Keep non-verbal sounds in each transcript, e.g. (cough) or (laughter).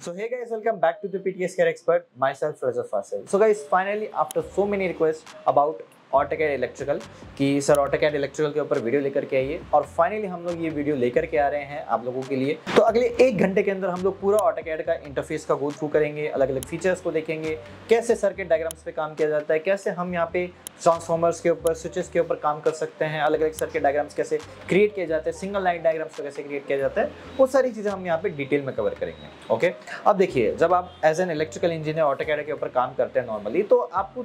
So hey guys, welcome back to the PTS Care Expert. Myself Rajat Fasil. So guys, finally after so many requests about AutoCAD electrical कि sir AutoCAD electrical के ऊपर video लेकर के आइए। और finally हम लोग ये वीडियो लेकर के आ रहे हैं आप लोगों के लिए। तो अगले एक घंटे के अंदर हम लोग पूरा ऑटोकैड का इंटरफेस का गो थ्रू करेंगे अलग अलग फीचर्स को देखेंगे। कैसे सर्किट डायग्राम्स पे काम किया जाता है, कैसे हम यहाँ पे ट्रांसफॉर्मर्स के ऊपर स्विचेस के ऊपर काम कर सकते हैं अलग अलग सर्किट डायग्राम्स कैसे क्रिएट किए जाते हैं सिंगल लाइन डायग्राम्स को कैसे क्रिएट किया जाता है, वो सारी चीज़ें हम यहाँ पे डिटेल में कवर करेंगे ओके अब देखिए, जब आप as an electrical engineer AutoCAD के ऊपर काम करते हैं नॉर्मली तो आपको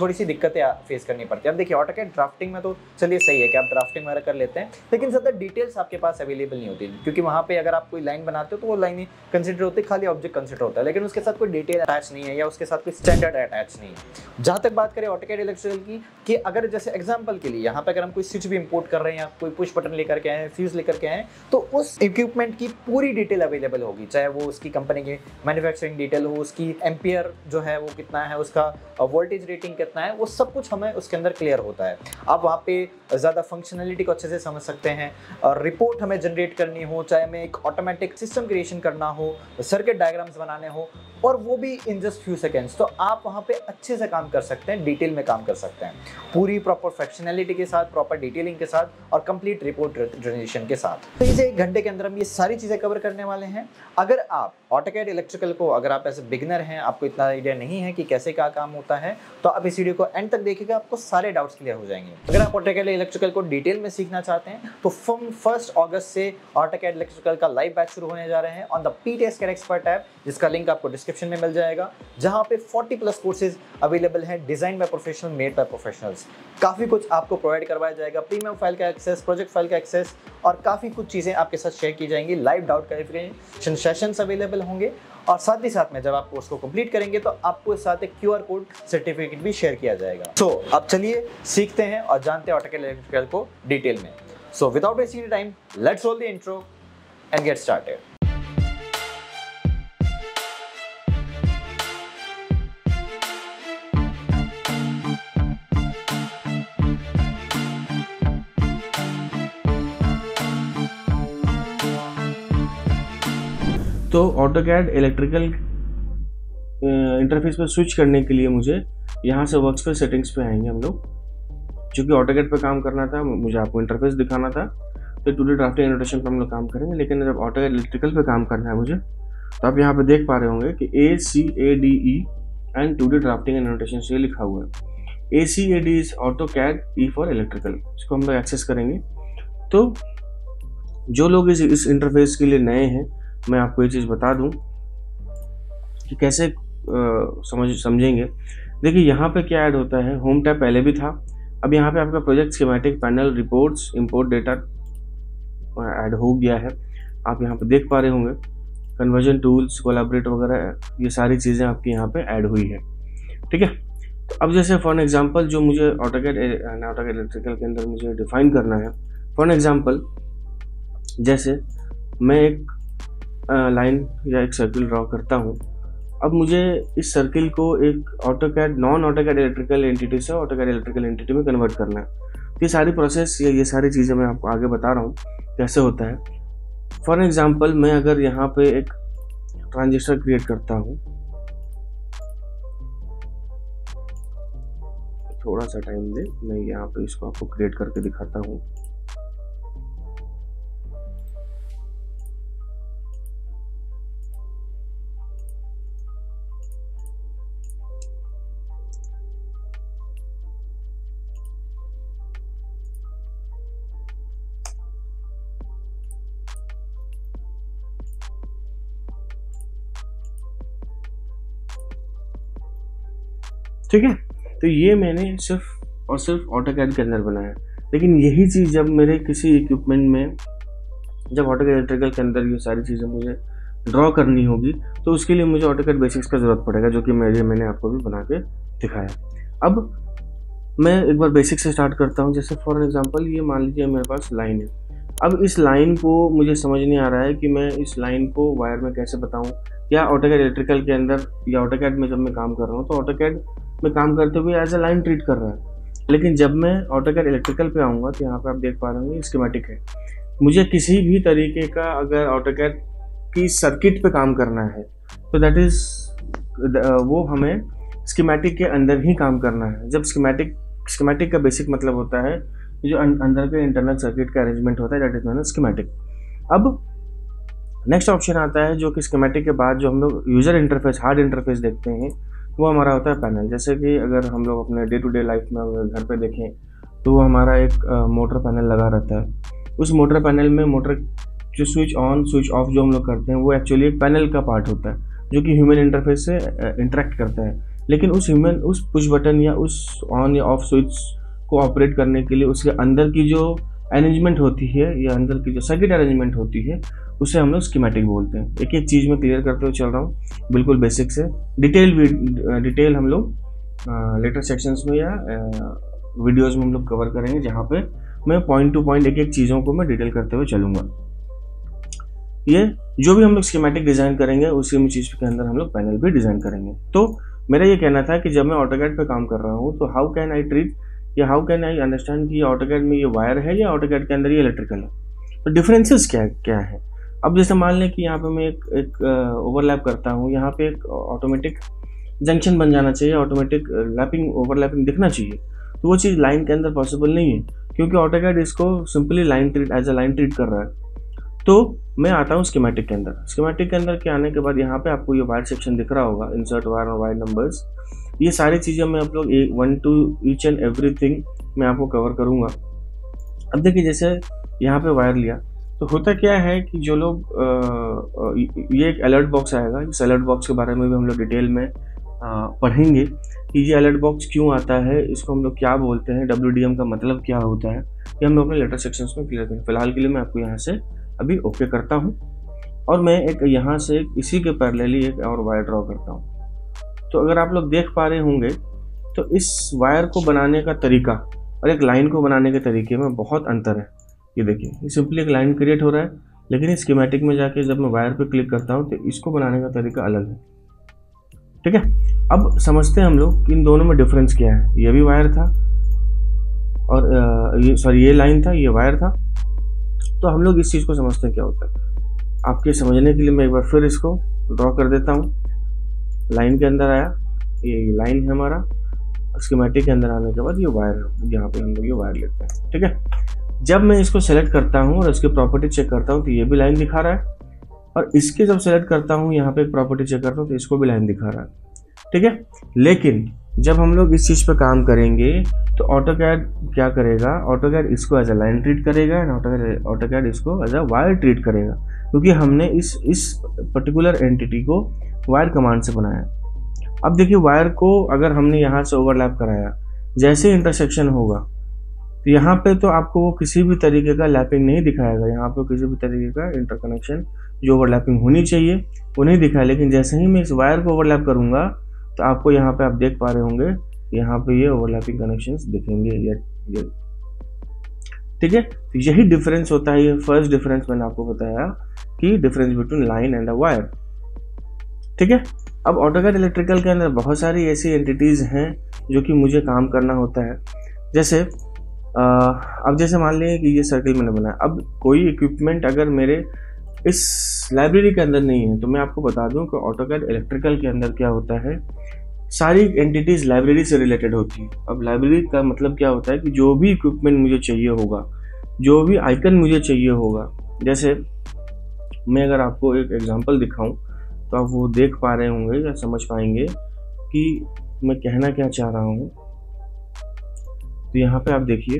थोड़ी सी दिक्कतें फेस करनी पड़ती है। अब देखिए ऑटोकैड ड्राफ्टिंग में तो चलिए सही है कि आप ड्राफ्टिंग वगैरह कर लेते हैं, लेकिन ज़्यादा डिटेल्स आपके पास अवेलेबल नहीं होती, क्योंकि वहाँ पे अगर आप कोई लाइन बनाते हो तो वो लाइन ही कंसिडर होती, खाली ऑब्जेक्ट कंसिडर होता है, लेकिन उसके साथ कोई डिटेल अटैच नहीं है या उसके साथ कोई स्टैंडर्ड अटैच नहीं है। जहाँ तक बात करें ऑटोकैड इलेक्ट्रिकल की, कि अगर जैसे एग्ज़ाम्पल के लिए यहाँ पर अगर हम कोई स्विच भी इंपोर्ट कर रहे हैं या कोई पुश बटन लेकर के आए फ्यूज लेकर के आए तो उस इक्विपमेंट की पूरी डिटेल अवेलेबल होगी, चाहे वो उसकी कंपनी की मैन्युफैक्चरिंग डिटेल हो, उसकी एम्पियर जो है वो कितना है, उसका वोल्टेज रेटिंग कितना है, वो सब कुछ हमें उसके अंदर क्लियर होता है। आप वहाँ पे ज़्यादा फंक्शनलिटी को अच्छे से समझ सकते हैं और रिपोर्ट हमें जनरेट करनी हो, चाहे हमें एक ऑटोमेटिक सिस्टम क्रिएशन करना हो सर्किट डायग्राम्स बनाने हो, और वो भी इन जस्ट फ्यू सेकेंड्स तो आप वहाँ पे अच्छे से काम कर सकते हैं डिटेल में काम कर सकते हैं। पूरी प्रॉपर फैक्शनैलिटी के साथ प्रॉपर डिटेलिंग के साथ और कंप्लीट रिपोर्ट जनरेशन के साथ। तो इसे एक घंटे के अंदर हम ये सारी चीज़ें कवर करने वाले हैं। अगर आप ऑटोकैड इलेक्ट्रिकल को, अगर आप ऐसे बिगनर हैं, आपको इतना आइडिया नहीं है कि कैसे क्या काम होता है तो आप इस वीडियो को एंड तक देखिएगा, आपको सारे डाउट्स क्लियर हो जाएँगे। अगर आप ऑटोकैड इलेक्ट्रिकल को डिटेल में सीखना चाहते हैं तो फ्रॉम फ़र्स्ट अगस्त से ऑटोकैड इलेक्ट्रिकल का लाइव बैच शुरू होने जा रहे हैं on the P T S expert app जिसका लिंक आपको डिस्क्रिप्शन में मिल जाएगा, जहाँ पे 40 प्लस कोर्सेज अवेलेबल हैं design by professional made by professionals काफ़ी कुछ आपको प्रोवाइड करवाया जाएगा प्रीमियम फ़ाइल का एक्सेस प्रोजेक्ट फ़ाइल का एक्सेस और काफ़ी कुछ चीज़ें आपके साथ शेयर की जाएँगी live doubt clarification sessions available होंगे। और साथ ही साथ में जब आप कोर्स को कंप्लीट करेंगे तो आपको साथ एक क्यूआर कोड सर्टिफिकेट भी शेयर किया जाएगा। सो so, अब चलिए सीखते हैं और जानते हैं ऑटोकैड इलेक्ट्रिकल को डिटेल में। So without wasting time let's all the intro and get started तो ऑटो कैड इलेक्ट्रिकल इंटरफेस पर स्विच करने के लिए मुझे यहाँ से वर्क स्पेस सेटिंग्स पे आएँगे हम लोग। चूँकि ऑटो कैड पर काम करना था मुझे आपको इंटरफेस दिखाना था तो टू डी ड्राफ्टिंग एनोटेशन पर हम लोग काम करेंगे, लेकिन जब ऑटो कैड इलेक्ट्रिकल पे काम करना है मुझे तो आप यहाँ पे देख पा रहे होंगे कि A C A D E and two D drafting annotation से लिखा हुआ है। A C A D is AutoCAD E for electrical इसको हम लोग एक्सेस करेंगे। तो जो लोग इस इंटरफेस के लिए नए हैं मैं आपको ये चीज़ बता दूँ कि कैसे आ, समझ समझेंगे। देखिए यहाँ पे क्या ऐड होता है? होम टैब पहले भी था। अब यहाँ पे आपका project schematic panel reports import data add हो गया है। आप यहाँ पे देख पा रहे होंगे। कन्वर्जन टूल्स कोलाबरेट वगैरह ये सारी चीज़ें आपकी यहाँ पे ऐड हुई है। ठीक है? तो अब जैसे फॉर एग्जांपल जो मुझे ऑटोकेट ऑटोकेट इलेक्ट्रिकल के अंदर मुझे डिफाइन करना है। फॉर एग्जांपल जैसे मैं एक लाइन या एक सर्किल ड्रॉ करता हूँ। अब मुझे इस सर्किल को एक AutoCAD non AutoCAD electrical entity से ऑटो कैड इलेक्ट्रिकल एंटिटी में कन्वर्ट करना है। ये सारी प्रोसेस या, ये सारी चीज़ें मैं आपको आगे बता रहा हूँ, कैसे होता है। फॉर एग्ज़ाम्पल मैं अगर यहाँ पे एक ट्रांजिस्टर क्रिएट करता हूँ। थोड़ा सा टाइम दे, मैं यहाँ पे इसको आपको क्रिएट करके दिखाता हूँ। ठीक है? तो ये मैंने सिर्फ़ और सिर्फ़ ऑटो कैड के अंदर बनाया लेकिन यही चीज़ जब मेरे किसी इक्विपमेंट में, जब ऑटो कैड इलेक्ट्रिकल के अंदर ये सारी चीज़ें मुझे ड्रॉ करनी होगी तो उसके लिए मुझे ऑटो कैड बेसिक्स का ज़रूरत पड़ेगा, जो कि मेरे, मैंने आपको भी बना के दिखाया अब मैं एक बार बेसिक से स्टार्ट करता हूँ। जैसे फॉर एग्जांपल ये मान लीजिए मेरे पास लाइन है। अब इस लाइन को मुझे समझ नहीं आ रहा है कि मैं इस लाइन को वायर में कैसे बताऊँ? या ऑटोकैड इलेक्ट्रिकल के अंदर, या ऑटोकैड में जब मैं काम कर रहा हूँ तो ऑटोकैड में काम करते हुए एज ए लाइन ट्रीट कर रहा है। लेकिन जब मैं ऑटोकैड इलेक्ट्रिकल पे आऊँगा तो यहाँ पे आप देख पा रहे होंगे स्कीमेटिक है। मुझे किसी भी तरीके का अगर ऑटो ऑटोकैड की सर्किट पे काम करना है तो दैट इज़ वो हमें स्कीमेटिक के अंदर ही काम करना है। जब स्कीमेटिक स्कीमेटिक का बेसिक मतलब होता है जो अं-, अंदर के इंटरनल सर्किट का अरेंजमेंट होता है दैट इज़ नॉन स्कीमेटिक अब नेक्स्ट ऑप्शन आता है जो कि स्कीमेटिक के बाद जो हम लोग यूज़र इंटरफेस हार्ड इंटरफेस देखते हैं वो हमारा होता है पैनल जैसे कि अगर हम लोग अपने डे टू डे लाइफ में घर पे देखें तो वो हमारा एक मोटर पैनल लगा रहता है। उस मोटर पैनल में मोटर जो स्विच ऑन स्विच ऑफ़ जो हम लोग करते हैं, वो एक्चुअली एक पैनल का पार्ट होता है, जो कि ह्यूमन इंटरफेस से इंटरेक्ट करता है। लेकिन उस ह्यूमन उस पुश बटन या उस ऑन या ऑफ़ स्विच को ऑपरेट करने के लिए उसके अंदर की जो अरेंजमेंट होती है या अंदर की जो सर्किट अरेंजमेंट होती है, उसे हम लोग स्कीमेटिक बोलते हैं। एक एक चीज़ में क्लियर करते हुए चल रहा हूँ। बिल्कुल बेसिक से। डिटेल डिटेल हम लोग लेटर सेक्शंस में या वीडियोस में हम लोग कवर करेंगे, जहाँ पे मैं पॉइंट टू पॉइंट एक एक चीज़ों को मैं डिटेल करते हुए चलूँगा। ये जो भी हम लोग स्कीमेटिक डिज़ाइन करेंगे, उसी में चीज़ के अंदर हम लोग पैनल भी डिज़ाइन करेंगे। तो मेरा ये कहना था कि जब मैं ऑटोकैड पे काम कर रहा हूँ तो हाउ कैन आई ट्रीट या हाउ कैन आई अंडरस्टैंड कि ऑटोकैड में ये वायर है या ऑटोकैड के अंदर ये इलेक्ट्रिकल है? तो डिफरेंसेस क्या क्या है? अब जैसे मान लें कि यहाँ पे मैं एक एक ओवरलैप करता हूँ, यहाँ पे एक ऑटोमेटिक जंक्शन बन जाना चाहिए ऑटोमेटिक लैपिंग ओवरलैपिंग दिखना चाहिए। तो वो चीज़ लाइन के अंदर पॉसिबल नहीं है, क्योंकि ऑटोकैड इसको simply line treat as a line treat कर रहा है। तो मैं आता हूँ स्कीमेटिक के अंदर। स्कीमेटिक के अंदर के आने के बाद यहाँ पे आपको ये वायर सेक्शन दिख रहा होगा इंसर्ट वायर और वायर नंबर्स ये सारी चीज़ें मैं आप लोग एक one to each and everything मैं आपको कवर करूँगा। अब देखिए, जैसे यहाँ पे वायर लिया तो होता क्या है कि जो लोग ये एक अलर्ट बॉक्स आएगा। इस अलर्ट बॉक्स के बारे में भी हम लोग डिटेल में पढ़ेंगे कि ये अलर्ट बॉक्स क्यों आता है, इसको हम लोग क्या बोलते हैं डब्ल्यूडीएम का मतलब क्या होता है, ये हम लोग अपने लेटर सेक्शन में क्लियर करें फ़िलहाल के लिए मैं आपको यहाँ से अभी ओके करता हूँ। और मैं एक यहाँ से इसी के पैरेलली एक और वायर ड्रॉ करता हूँ। तो अगर आप लोग देख पा रहे होंगे तो इस वायर को बनाने का तरीका और एक लाइन को बनाने के तरीके में बहुत अंतर है। ये देखिए सिंपली एक लाइन क्रिएट हो रहा है, लेकिन स्कीमेटिक में जाके जब मैं वायर पे क्लिक करता हूँ तो इसको बनाने का तरीका अलग है। ठीक है? अब समझते हैं हम लोग इन दोनों में डिफरेंस क्या है। ये भी वायर था और ये सॉरी ये लाइन था, ये वायर था। तो हम लोग इस चीज़ को समझते हैं क्या होता है। आपके समझने के लिए मैं एक बार फिर इसको ड्रॉ कर देता हूँ। लाइन के अंदर आया, ये लाइन है हमारा। स्कीमेटिक के अंदर आने के बाद ये वायर यहाँ पे हम लोग ये वायर लेते हैं, ठीक है? जब मैं इसको सेलेक्ट करता हूँ और इसकी प्रॉपर्टी चेक करता हूँ तो ये भी लाइन दिखा रहा है। और इसके जब सेलेक्ट करता हूँ, यहाँ पे प्रॉपर्टी चेक करता हूँ तो इसको भी लाइन दिखा रहा है, ठीक है? लेकिन जब हम लोग इस चीज़ पर काम करेंगे तो ऑटो कैड क्या करेगा? ऑटो कैड इसको एज अ लाइन ट्रीट करेगा and AutoCAD AutoCAD इसको एज अ वायर ट्रीट करेगा। क्योंकि हमने इस इस पर्टिकुलर एंटिटी को वायर कमांड से बनाया। अब देखिए वायर को अगर हमने यहाँ से ओवरलैप कराया, जैसे इंटरसेक्शन होगा तो यहाँ पे तो आपको वो किसी भी तरीके का लैपिंग नहीं दिखाएगा। यहाँ पे किसी भी तरीके का इंटरकनेक्शन जो ओवरलैपिंग होनी चाहिए, वो नहीं दिखाया। लेकिन जैसे ही मैं इस वायर को ओवरलैप करूँगा तो आपको यहाँ पे आप देख पा रहे होंगे, यहाँ पे ये ओवरलैपिंग कनेक्शन दिखेंगे ये ठीक है? तो यही डिफरेंस होता है। ये फ़र्स्ट डिफरेंस मैंने आपको बताया कि difference between line and a wire ठीक है? अब ऑटोकैड इलेक्ट्रिकल के अंदर बहुत सारी ऐसी एंटिटीज़ हैं जो कि मुझे काम करना होता है। जैसे आ, अब जैसे मान लीजिए कि ये सर्किल मैंने बनाया। अब कोई इक्विपमेंट अगर मेरे इस लाइब्रेरी के अंदर नहीं है तो मैं आपको बता दूँ कि ऑटोकैड इलेक्ट्रिकल के अंदर क्या होता है। सारी एंटिटीज़ लाइब्रेरी से रिलेटेड होती है। अब लाइब्रेरी का मतलब क्या होता है कि जो भी इक्विपमेंट मुझे चाहिए होगा जो भी आइकन मुझे चाहिए होगा। जैसे मैं अगर आपको एक एग्जांपल दिखाऊँ तो आप वो देख पा रहे होंगे या समझ पाएँगे कि मैं कहना क्या चाह रहा हूँ। तो यहाँ पे आप देखिए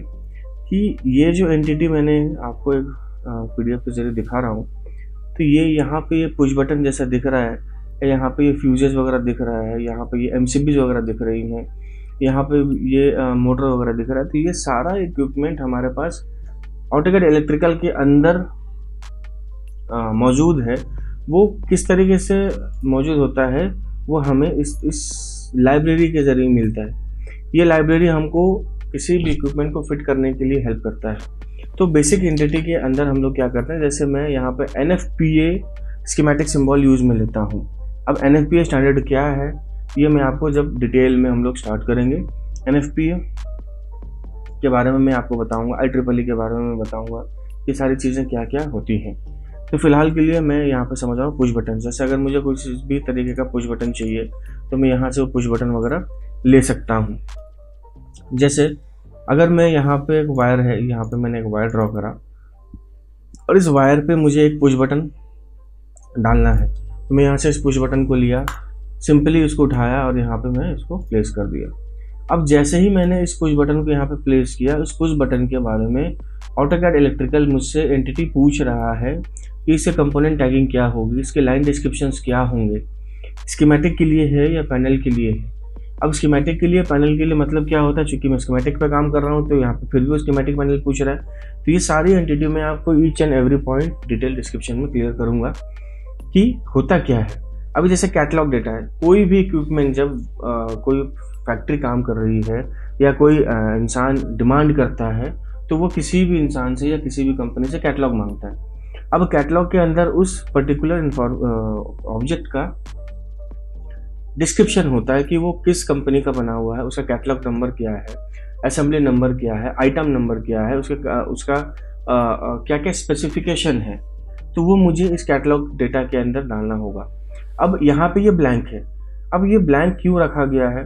कि ये जो एंटिटी मैंने आपको एक पीडीएफ के ज़रिए दिखा रहा हूँ तो ये यहाँ पे ये पुश बटन जैसा दिख रहा है यहाँ पे ये फ्यूजेस वगैरह दिख रहा है, यहाँ पे ये एम वगैरह दिख रही हैं, यहाँ पे ये मोटर वगैरह दिख रहा है तो ये सारा इक्विपमेंट हमारे पास ऑटोकेट इलेक्ट्रिकल के अंदर मौजूद है। वो किस तरीके से मौजूद होता है, वो हमें इस इस लाइब्रेरी के ज़रिए मिलता है। ये लाइब्रेरी हमको किसी भी इक्विपमेंट को फिट करने के लिए हेल्प करता है। तो बेसिक एंटिटी के अंदर हम लोग क्या करते हैं, जैसे मैं यहाँ पर N F P A schematic symbol use में लेता हूँ। अब N F P A standard क्या है, ये मैं आपको जब डिटेल में हम लोग स्टार्ट करेंगे। एन एफ़ पी ए के बारे में मैं आपको बताऊँगा आई ट्रिपल ई के बारे में बताऊँगा, ये सारी चीज़ें क्या क्या होती हैं। तो फ़िलहाल के लिए मैं यहाँ पे समझ रहा हूँ पुश बटन जैसे अगर मुझे कुछ भी तरीके का पुश बटन चाहिए तो मैं यहाँ से वो पुश बटन वगैरह ले सकता हूँ। जैसे, अगर मैं यहाँ पे एक वायर है, यहाँ पे मैंने एक वायर ड्रॉ करा, और इस वायर पे मुझे एक पुश बटन डालना है तो मैं यहाँ से इस पुश बटन को लिया सिंपली इसको उठाया और यहाँ पे मैं इसको प्लेस कर दिया। अब जैसे ही मैंने इस पुश बटन को यहाँ पे प्लेस किया, उस पुश बटन के बारे में ऑटोकैड इलेक्ट्रिकल मुझसे एंटिटी पूछ रहा है कि इसके कंपोनेंट टैगिंग क्या होगी इसके लाइन डिस्क्रिप्शन क्या होंगे? स्कीमेटिक के लिए है या पैनल के लिए है? अब स्कीमेटिक के लिए पैनल के लिए मतलब क्या होता है? चूँकि मैं स्कीमेटिक पर काम कर रहा हूँ तो यहाँ पे फिर भी वो स्कीमेटिक पैनल पूछ रहा है। तो ये सारी एंटिटी में आपको each and every point detail description में क्लियर करूँगा कि होता क्या है। अभी जैसे कैटलॉग डेटा है कोई भी इक्विपमेंट जब आ, कोई फैक्ट्री काम कर रही है या कोई इंसान डिमांड करता है तो वो किसी भी इंसान से या किसी भी कंपनी से कैटलॉग माँगता है। अब कैटलॉग के अंदर उस पर्टिकुलर ऑब्जेक्ट का डिस्क्रिप्शन होता है कि वो किस कंपनी का बना हुआ है उसका कैटलॉग नंबर क्या है असेंबली नंबर क्या है आइटम नंबर क्या है उसका उसका आ, आ, क्या क्या स्पेसिफिकेशन है तो वो मुझे इस कैटलॉग डेटा के अंदर डालना होगा। अब यहाँ पे ये ब्लैंक है। अब ये ब्लैंक क्यों रखा गया है?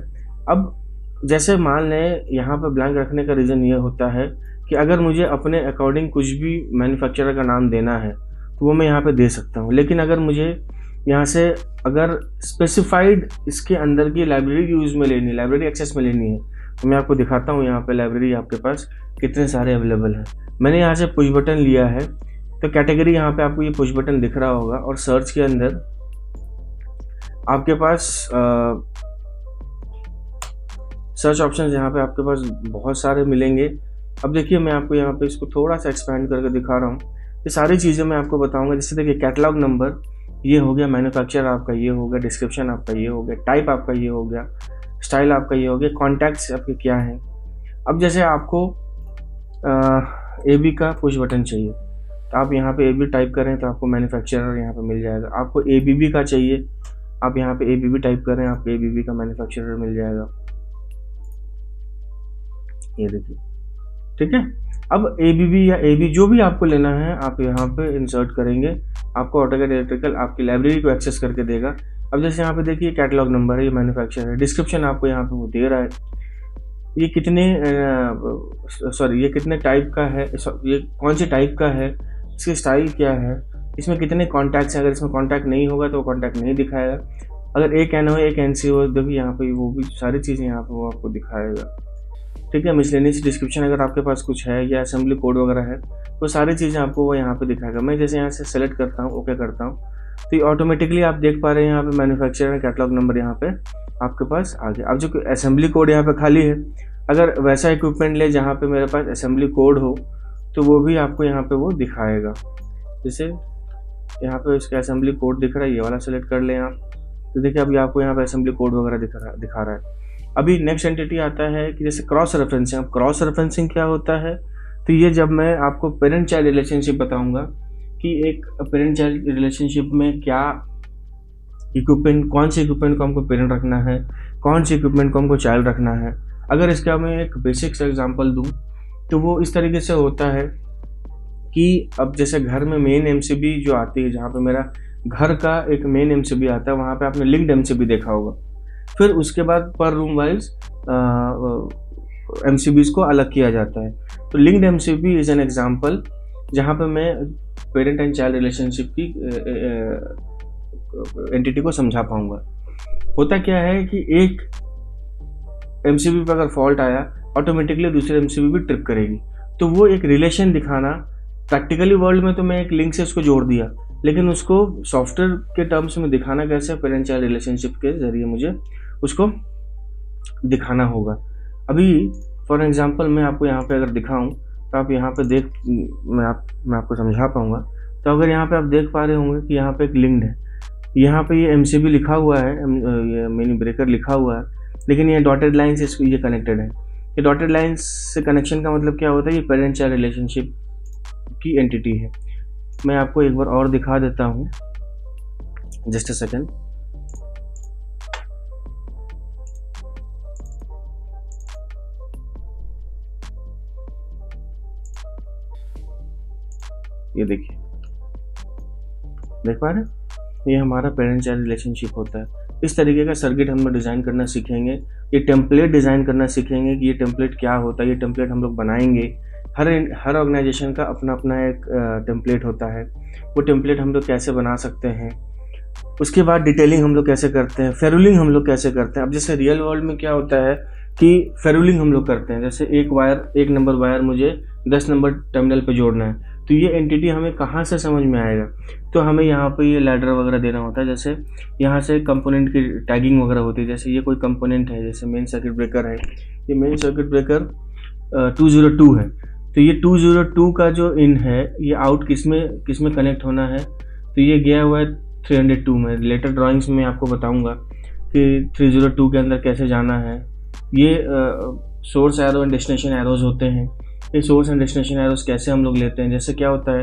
अब जैसे मान लें यहाँ पर ब्लैंक रखने का रीज़न ये होता है कि अगर मुझे अपने अकॉर्डिंग कुछ भी मैन्युफैक्चरर का नाम देना है तो वो मैं यहाँ पे दे सकता हूँ। लेकिन अगर मुझे यहाँ से अगर स्पेसिफाइड इसके अंदर की लाइब्रेरी यूज़ में लेनी है लाइब्रेरी एक्सेस में लेनी है तो मैं आपको दिखाता हूँ यहाँ पे लाइब्रेरी आपके पास कितने सारे अवेलेबल हैं। मैंने यहाँ से पुश बटन लिया है तो कैटेगरी यहाँ पे आपको ये पुश बटन दिख रहा होगा और सर्च के अंदर आपके पास सर्च ऑप्शन यहाँ पे आपके पास बहुत सारे मिलेंगे। अब देखिए, मैं आपको यहाँ पे इसको थोड़ा सा एक्सपेंड करके दिखा रहा हूँ। ये सारी चीज़ें मैं आपको बताऊँगा। जैसे देखिए कैटलॉग नंबर ये हो गया मैन्युफैक्चर आपका, ये हो गया डिस्क्रिप्शन आपका, ये हो गया टाइप आपका, ये हो गया स्टाइल आपका, ये हो गया कॉन्टैक्ट्स आपके क्या हैं। अब जैसे आपको ए बी का पुश बटन चाहिए तो आप यहाँ पे ए बी टाइप करें तो आपको मैन्युफैक्चरर यहाँ पे मिल जाएगा। आपको ए बी बी का चाहिए, आप यहाँ पे ए बी बी टाइप करें, आपको ए बी बी का मैन्युफैक्चरर मिल जाएगा। ये देखिए। ठीक है? अब ए बी बी या ए बी जो भी आपको लेना है, आप यहाँ पे इंसर्ट करेंगे। आपको ऑटोकेट इलेक्ट्रिकल आपकी लाइब्रेरी को एक्सेस करके देगा। अब जैसे यहाँ पे देखिए कैटलॉग नंबर है, ये मैन्युफैक्चर है। डिस्क्रिप्शन आपको यहाँ पे वो दे रहा है। ये कितने सॉरी ये कितने टाइप का है ये कौन से टाइप का है, इसकी स्टाइल क्या है, इसमें कितने कॉन्टैक्ट्स हैं? अगर इसमें कॉन्टैक्ट नहीं होगा तो वो कॉन्टैक्ट नहीं दिखाएगा। अगर एक एन हो एक एन सी हो देखिए यहाँ पे वो भी सारी चीज़ें यहाँ पे वो आपको दिखाएगा। ठीक है मिसलेनियस डिस्क्रिप्शन अगर आपके पास कुछ है या असेंबली कोड वगैरह है तो सारी चीज़ें आपको वो यहाँ पे दिखाएगा। मैं जैसे यहाँ से सेलेक्ट करता हूँ ओके करता हूँ। तो ये ऑटोमेटिकली आप देख पा रहे हैं यहाँ पे मैन्युफैक्चरर कैटलॉग नंबर यहाँ पे आपके पास आ गया। अब जो असेंबली कोड यहाँ पे खाली है, अगर वैसा इक्विपमेंट ले जहाँ पे मेरे पास असेंबली कोड हो तो वो भी आपको यहाँ पे वो दिखाएगा। जैसे यहाँ पे इसका असेंबली कोड दिख रहा है, ये वाला सेलेक्ट कर लें आप। तो देखिए अभी आपको यहाँ पे असेंबली कोड वगैरह दिखा रहा दिखा रहा है। अभी नेक्स्ट एंटिटी आता है कि जैसे क्रॉस रेफरेंसिंग अब क्रॉस रेफरेंसिंग क्या होता है? तो ये जब मैं आपको पेरेंट चाइल्ड रिलेशनशिप बताऊँगा कि एक पेरेंट चाइल्ड रिलेशनशिप में क्या इक्विपमेंट कौन से इक्विपमेंट को हमको पेरेंट रखना है, कौन से इक्विपमेंट को हमको चाइल्ड रखना है। अगर इसका मैं एक बेसिक एग्जांपल दूँ तो वो इस तरीके से होता है कि अब जैसे घर में मेन एमसीबी जो आती है, जहाँ पर मेरा घर का एक मेन एमसीबी आता है, वहाँ पर आपने लिंक्ड एम देखा होगा। फिर उसके बाद पर रूम वाइज एम को अलग किया जाता है। तो linked M C B is an example जहाँ पर मैं पेरेंट एंड चाइल्ड रिलेशनशिप की एंटिटी को समझा पाऊँगा। होता क्या है कि एक एम सी बी पर अगर फॉल्ट आया ऑटोमेटिकली दूसरे एम सी बी भी ट्रिप करेगी। तो वो एक रिलेशन दिखाना प्रैक्टिकली वर्ल्ड में तो मैं एक लिंक से उसको जोड़ दिया, लेकिन उसको सॉफ्टवेयर के टर्म्स में दिखाना कैसे पेरेंट चाइल्ड रिलेशनशिप के ज़रिए मुझे उसको दिखाना होगा। अभी फॉर एग्जांपल मैं आपको यहाँ पे अगर दिखाऊँ तो आप यहाँ पे देख, मैं आप, मैं आपको समझा पाऊँगा। तो अगर यहाँ पे आप देख पा रहे होंगे कि यहाँ पे एक लिंक्ड है। यहाँ पे ये एमसीबी लिखा हुआ है ये मिनी ब्रेकर लिखा हुआ है, लेकिन ये डॉटेड लाइन से ये कनेक्टेड है। ये डॉटेड लाइन से कनेक्शन का मतलब क्या होता है? ये पेरेंट चाइल्ड रिलेशनशिप की एंटिटी है। मैं आपको एक बार और दिखा देता हूँ। जस्ट अ सेकेंड ये देखिए। देख पा रहे ये हमारा पेरेंट चाइल्ड रिलेशनशिप होता है। इस तरीके का सर्किट हम लोग डिज़ाइन करना सीखेंगे। ये टेम्पलेट डिज़ाइन करना सीखेंगे कि ये टेम्पलेट क्या होता है, ये टेम्पलेट हम लोग बनाएँगे। हर हर ऑर्गेनाइजेशन का अपना अपना एक टेम्पलेट होता है। वो टेम्पलेट हम लोग कैसे बना सकते हैं? उसके बाद डिटेलिंग हम लोग कैसे करते हैं? फेरुलिंग हम लोग कैसे करते हैं? अब जैसे रियल वर्ल्ड में क्या होता है कि फेरुलिंग हम लोग करते हैं। जैसे एक वायर एक नंबर वायर मुझे दस नंबर टर्मिनल पे जोड़ना है। तो ये एंटिटी हमें कहाँ से समझ में आएगा? तो हमें यहाँ पे ये लैडर वगैरह देना होता है, जैसे यहाँ से कंपोनेंट की टैगिंग वगैरह होती है, जैसे ये कोई कंपोनेंट है, जैसे मेन सर्किट ब्रेकर है, ये main circuit breaker two zero two है। तो ये टू ज़ीरो टू का जो इन है, ये आउट किसमें किसमें कनेक्ट होना है? तो ये गया हुआ है थ्री हंड्रेड टू में। रिलेटेड ड्राइंग्स में आपको बताऊँगा कि थ्री ज़ीरो टू के अंदर कैसे जाना है। ये source arrow and destination arrows होते हैं। ये सोर्स एंड डेस्टिनेशन एरोज कैसे हम लोग लेते हैं? जैसे क्या होता है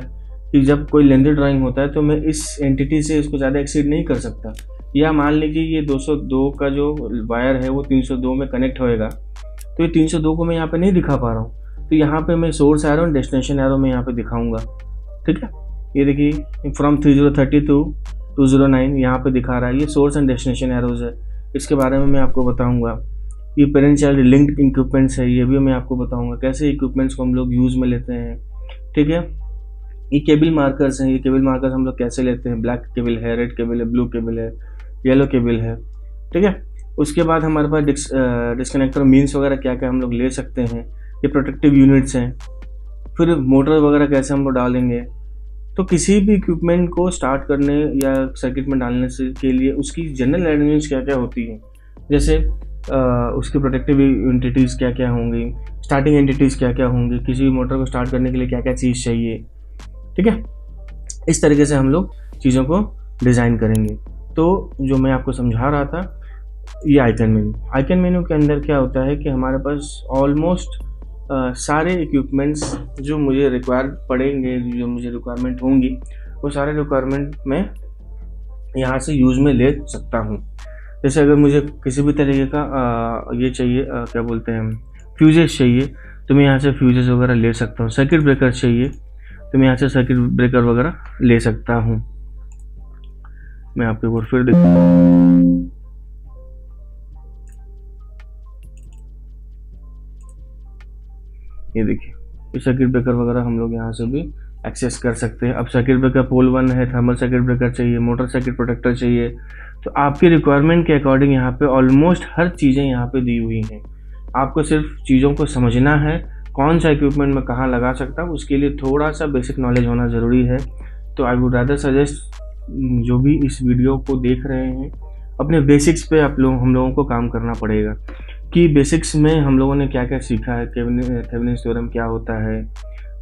कि जब कोई लेंथी ड्राइंग होता है तो मैं इस एंटिटी से इसको ज़्यादा एक्सीड नहीं कर सकता। या मान लीजिए ये 202 का जो वायर है, वो 302 में कनेक्ट होएगा तो ये 302 को मैं यहाँ पे नहीं दिखा पा रहा हूँ। तो यहाँ पे मैं सोर्स एरो डेस्टिनेशन एरो में यहाँ पे दिखाऊँगा। ठीक है? ये देखिए from three zero thirty two two zero nine यहाँ पर दिखा रहा है। ये सोर्स एंड डेस्टिनेशन एरोज है। इसके बारे में मैं आपको बताऊँगा। ये पेरेंट चाइल्ड लिंक्ड इक्विपमेंट्स है, ये भी मैं आपको बताऊँगा कैसे इक्विपमेंट्स को हम लोग यूज़ में लेते हैं, ठीक है? ये केबल मार्कर्स हैं, ये केबल मार्कर्स हम लोग कैसे लेते हैं? ब्लैक केबल है रेड केबल है ब्लू केबल है येलो केबल है, ठीक है? उसके बाद हमारे पास डिस डिस्कनेक्टर मीन्स वगैरह क्या क्या हम लोग ले सकते हैं, ये प्रोटेक्टिव यूनिट्स हैं। फिर मोटर वगैरह कैसे हम लोग डालेंगे? तो किसी भी इक्विपमेंट को स्टार्ट करने या सर्किट में डालने से, के लिए उसकी जनरल एडमिनेंस क्या क्या होती है? जैसे उसकी प्रोटेक्टिव एंटिटीज़ क्या क्या होंगी? स्टार्टिंग एंटिटीज़ क्या क्या होंगी? किसी भी मोटर को स्टार्ट करने के लिए क्या क्या चीज़ चाहिए? ठीक है? इस तरीके से हम लोग चीज़ों को डिज़ाइन करेंगे। तो जो मैं आपको समझा रहा था, ये आइकन मेन्यू आइकन मेन्यू के अंदर क्या होता है कि हमारे पास ऑलमोस्ट सारे इक्विपमेंट्स जो मुझे रिक्वायर पड़ेंगे, जो मुझे रिक्वायरमेंट होंगी, वो सारे रिक्वायरमेंट मैं यहाँ से यूज़ में ले सकता हूँ। जैसे अगर मुझे किसी भी तरीके का आ, ये चाहिए आ, क्या बोलते हैं फ्यूजेस चाहिए तो मैं यहाँ से फ्यूजेस वगैरह ले सकता हूँ। सर्किट ब्रेकर चाहिए तो मैं यहाँ से सर्किट ब्रेकर वगैरह ले सकता हूँ। मैं आपको एक बार फिर देख ये देखिए सर्किट ब्रेकर वगैरह हम लोग यहाँ से भी एक्सेस कर सकते हैं। अब सर्किट ब्रेकर पोल वन है थर्मल सर्किट ब्रेकर चाहिए मोटर सर्किट प्रोटेक्टर चाहिए। तो आपकी रिक्वायरमेंट के अकॉर्डिंग यहाँ पे ऑलमोस्ट हर चीज़ें यहाँ पे दी हुई हैं। आपको सिर्फ़ चीज़ों को समझना है, कौन सा इक्विपमेंट में कहाँ लगा सकता हूँ, उसके लिए थोड़ा सा बेसिक नॉलेज होना ज़रूरी है। तो आई वुड रादर सजेस्ट जो भी इस वीडियो को देख रहे हैं, अपने बेसिक्स पे आप लोग, हम लोगों को काम करना पड़ेगा। कि बेसिक्स में हम लोगों ने क्या क्या सीखा है थ्योरम क्या होता है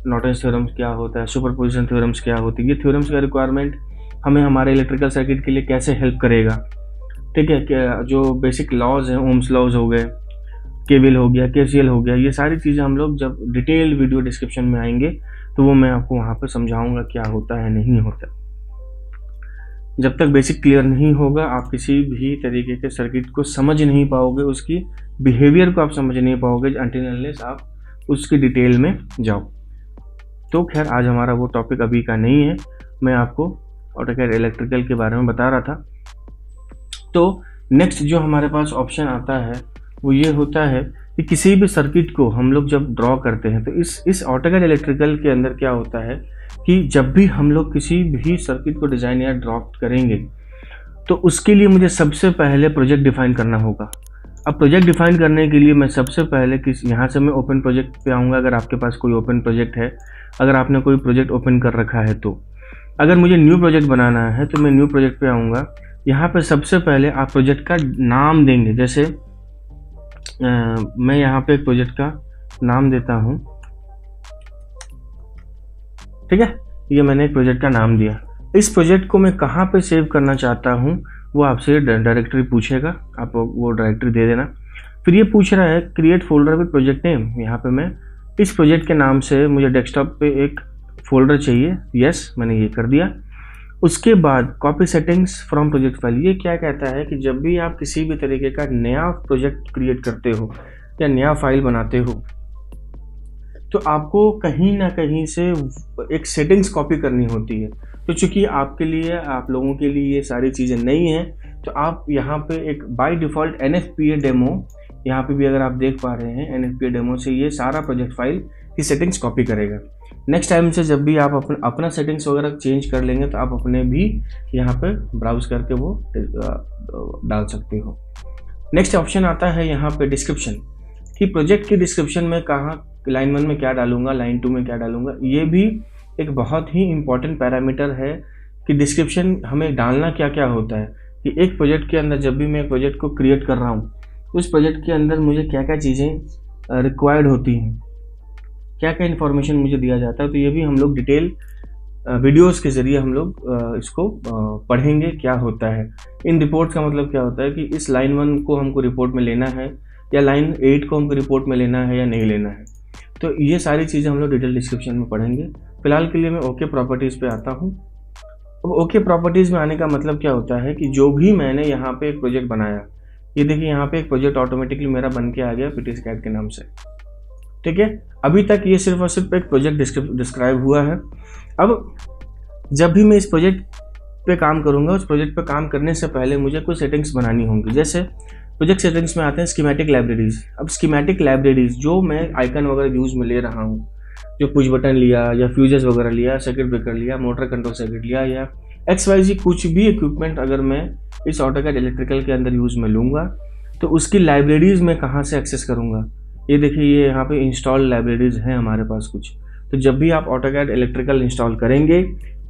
नॉटन थ्योरम्स क्या होता है सुपर पोजिशन थ्योरम्स क्या होती है, ये थ्योरम्स का रिक्वायरमेंट हमें हमारे इलेक्ट्रिकल सर्किट के लिए कैसे हेल्प करेगा? ठीक है, क्या जो बेसिक लॉज हैं ओम्स लॉज हो गए, केविल हो गया के हो गया, ये सारी चीज़ें हम लोग जब डिटेल वीडियो डिस्क्रिप्शन में आएँगे तो वो मैं आपको वहाँ पर समझाऊँगा क्या होता है, नहीं होता जब तक बेसिक क्लियर नहीं होगा, आप किसी भी तरीके के सर्किट को समझ नहीं पाओगे, उसकी बिहेवियर को आप समझ नहीं पाओगे अंटिल आप उसकी डिटेल में जाओ। तो खैर, आज हमारा वो टॉपिक अभी का नहीं है। मैं आपको ऑटोकैड इलेक्ट्रिकल के बारे में बता रहा था। तो नेक्स्ट जो हमारे पास ऑप्शन आता है, वो ये होता है कि किसी भी सर्किट को हम लोग जब ड्रॉ करते हैं तो इस इस ऑटोकैड इलेक्ट्रिकल के अंदर क्या होता है कि जब भी हम लोग किसी भी सर्किट को डिज़ाइन या ड्रॉ करेंगे तो उसके लिए मुझे सबसे पहले प्रोजेक्ट डिफाइन करना होगा। अब प्रोजेक्ट डिफाइन करने के लिए मैं सबसे पहले किस यहाँ से मैं ओपन प्रोजेक्ट पे आऊँगा अगर आपके पास कोई ओपन प्रोजेक्ट है अगर आपने कोई प्रोजेक्ट ओपन कर रखा है तो। अगर मुझे न्यू प्रोजेक्ट बनाना है तो मैं न्यू प्रोजेक्ट पे आऊँगा। यहाँ पे सबसे पहले आप प्रोजेक्ट का नाम देंगे। जैसे आ, मैं यहाँ पे एक प्रोजेक्ट का नाम देता हूँ। ठीक है? ये मैंने एक प्रोजेक्ट का नाम दिया। इस प्रोजेक्ट को मैं कहाँ पे सेव करना चाहता हूँ, वो आपसे डायरेक्टरी पूछेगा। आप वो डायरेक्टरी दे देना। फिर ये पूछ रहा है create folder with project name यहाँ पे मैं, इस प्रोजेक्ट के नाम से मुझे डेस्कटॉप पे एक फोल्डर चाहिए। यस मैंने ये कर दिया। उसके बाद copy settings from project file ये क्या कहता है कि जब भी आप किसी भी तरीके का नया प्रोजेक्ट क्रिएट करते हो या नया फ़ाइल बनाते हो तो आपको कहीं ना कहीं से एक सेटिंग्स कॉपी करनी होती है। तो चूँकि आपके लिए, आप लोगों के लिए ये सारी चीज़ें नहीं हैं तो आप यहाँ पे एक by default N F P A demo यहाँ पे भी अगर आप देख पा रहे हैं N F P A demo से ये सारा प्रोजेक्ट फ़ाइल की सेटिंग्स कॉपी करेगा। नेक्स्ट टाइम से जब भी आप अपना अपना सेटिंग्स वगैरह चेंज कर लेंगे तो आप अपने भी यहाँ पे ब्राउज करके वो डाल सकते हो। नेक्स्ट ऑप्शन आता है यहाँ पे डिस्क्रिप्शन कि प्रोजेक्ट की डिस्क्रिप्शन में कहाँ लाइन वन में क्या डालूँगा लाइन टू में क्या डालूँगा, ये भी एक बहुत ही इंपॉर्टेंट पैरामीटर है कि डिस्क्रिप्शन हमें डालना क्या क्या होता है। कि एक प्रोजेक्ट के अंदर जब भी मैं प्रोजेक्ट को क्रिएट कर रहा हूँ, उस प्रोजेक्ट के अंदर मुझे क्या क्या चीज़ें रिक्वायर्ड होती हैं। क्या क्या इन्फॉर्मेशन मुझे दिया जाता है तो ये भी हम लोग डिटेल वीडियोस के ज़रिए हम लोग इसको पढ़ेंगे क्या होता है। इन रिपोर्ट्स का मतलब क्या होता है कि इस लाइन वन को हमको रिपोर्ट में लेना है, या लाइन एट को हमको रिपोर्ट में लेना है या नहीं लेना है। तो ये सारी चीज़ें हम लोग डिटेल डिस्क्रिप्शन में पढ़ेंगे। फ़िलहाल के लिए मैं ओके प्रॉपर्टीज़ पे आता हूँ। ओके प्रॉपर्टीज़ में आने का मतलब क्या होता है कि जो भी मैंने यहाँ पे एक प्रोजेक्ट बनाया, ये देखिए यहाँ पे एक प्रोजेक्ट ऑटोमेटिकली मेरा बन के आ गया पी स्कैट के नाम से। ठीक है? अभी तक ये सिर्फ़ और सिर्फ़ एक प्रोजेक्ट डिस्क्राइब हुआ है। अब जब भी मैं इस प्रोजेक्ट पे काम करूँगा, उस प्रोजेक्ट पे काम करने से पहले मुझे कुछ सेटिंग्स बनानी होंगी। जैसे प्रोजेक्ट सेटिंग्स में आते हैं स्कीमेटिक लाइब्रेरीज अब स्कीमेटिक लाइब्रेरीज जो मैं आइकन वगैरह यूज़ में ले रहा हूँ जो पुश बटन लिया या फ्यूजेस वगैरह लिया सर्किट ब्रेकर लिया मोटर कंट्रोल सर्किट लिया या एक्स वाई जी कुछ भी इक्विपमेंट अगर मैं इस ऑटोकैड इलेक्ट्रिकल के अंदर यूज़ में लूँगा तो उसकी लाइब्रेरीज़ मैं कहाँ से एक्सेस करूँगा? ये देखिए, ये यहाँ पे इंस्टॉल लाइब्रेरीज़ हैं हमारे पास कुछ। तो जब भी आप ऑटोकैड इलेक्ट्रिकल इंस्टॉल करेंगे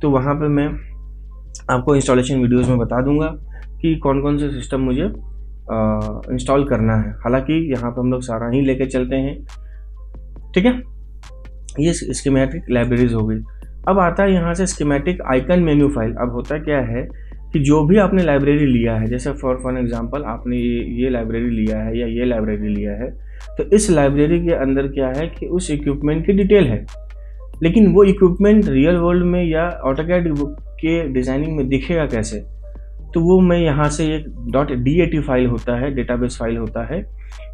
तो वहाँ पर मैं आपको इंस्टॉलेशन वीडियोज़ में बता दूँगा कि कौन कौन से सिस्टम मुझे इंस्टॉल करना है। हालाँकि यहाँ पर हम लोग सारा ही लेके चलते हैं। ठीक है? ये स्कीमेटिक लाइब्रेरीज हो गई। अब आता है यहाँ से स्कीमेटिक आइकन मेन्यू फ़ाइल अब होता क्या है कि जो भी आपने लाइब्रेरी लिया है, जैसे फॉर फॉर एग्जांपल आपने ये ये लाइब्रेरी लिया है या ये लाइब्रेरी लिया है तो इस लाइब्रेरी के अंदर क्या है कि उस इक्विपमेंट की डिटेल है। लेकिन वो इक्विपमेंट रियल वर्ल्ड में या ऑटोकैड के डिज़ाइनिंग में दिखेगा कैसे? तो वो मैं यहाँ से एक डॉट डी फ़ाइल होता है डेटाबेस फ़ाइल होता है।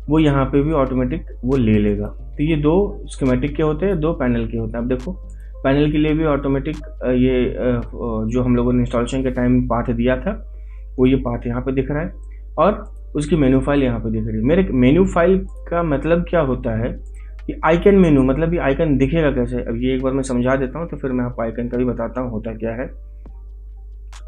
वो यहाँ पे भी ऑटोमेटिक वो ले लेगा। तो ये दो स्कीमेटिक के होते हैं, दो पैनल के होते हैं। अब देखो पैनल के लिए भी ऑटोमेटिक ये जो हम लोगों ने इंस्टॉलेशन के टाइम पाथ दिया था, वो ये पाथ यहाँ पे दिख रहा है। और उसकी मेन्यू फ़ाइल यहाँ पे दिख रही है। मेरे मेन्यू फ़ाइल का मतलब क्या होता है कि आइकन मेनू मतलब ये आइकन दिखेगा कैसे? अब ये एक बार मैं समझा देता हूँ तो फिर मैं आपको आइकन का भी बताता हूँ, होता क्या है।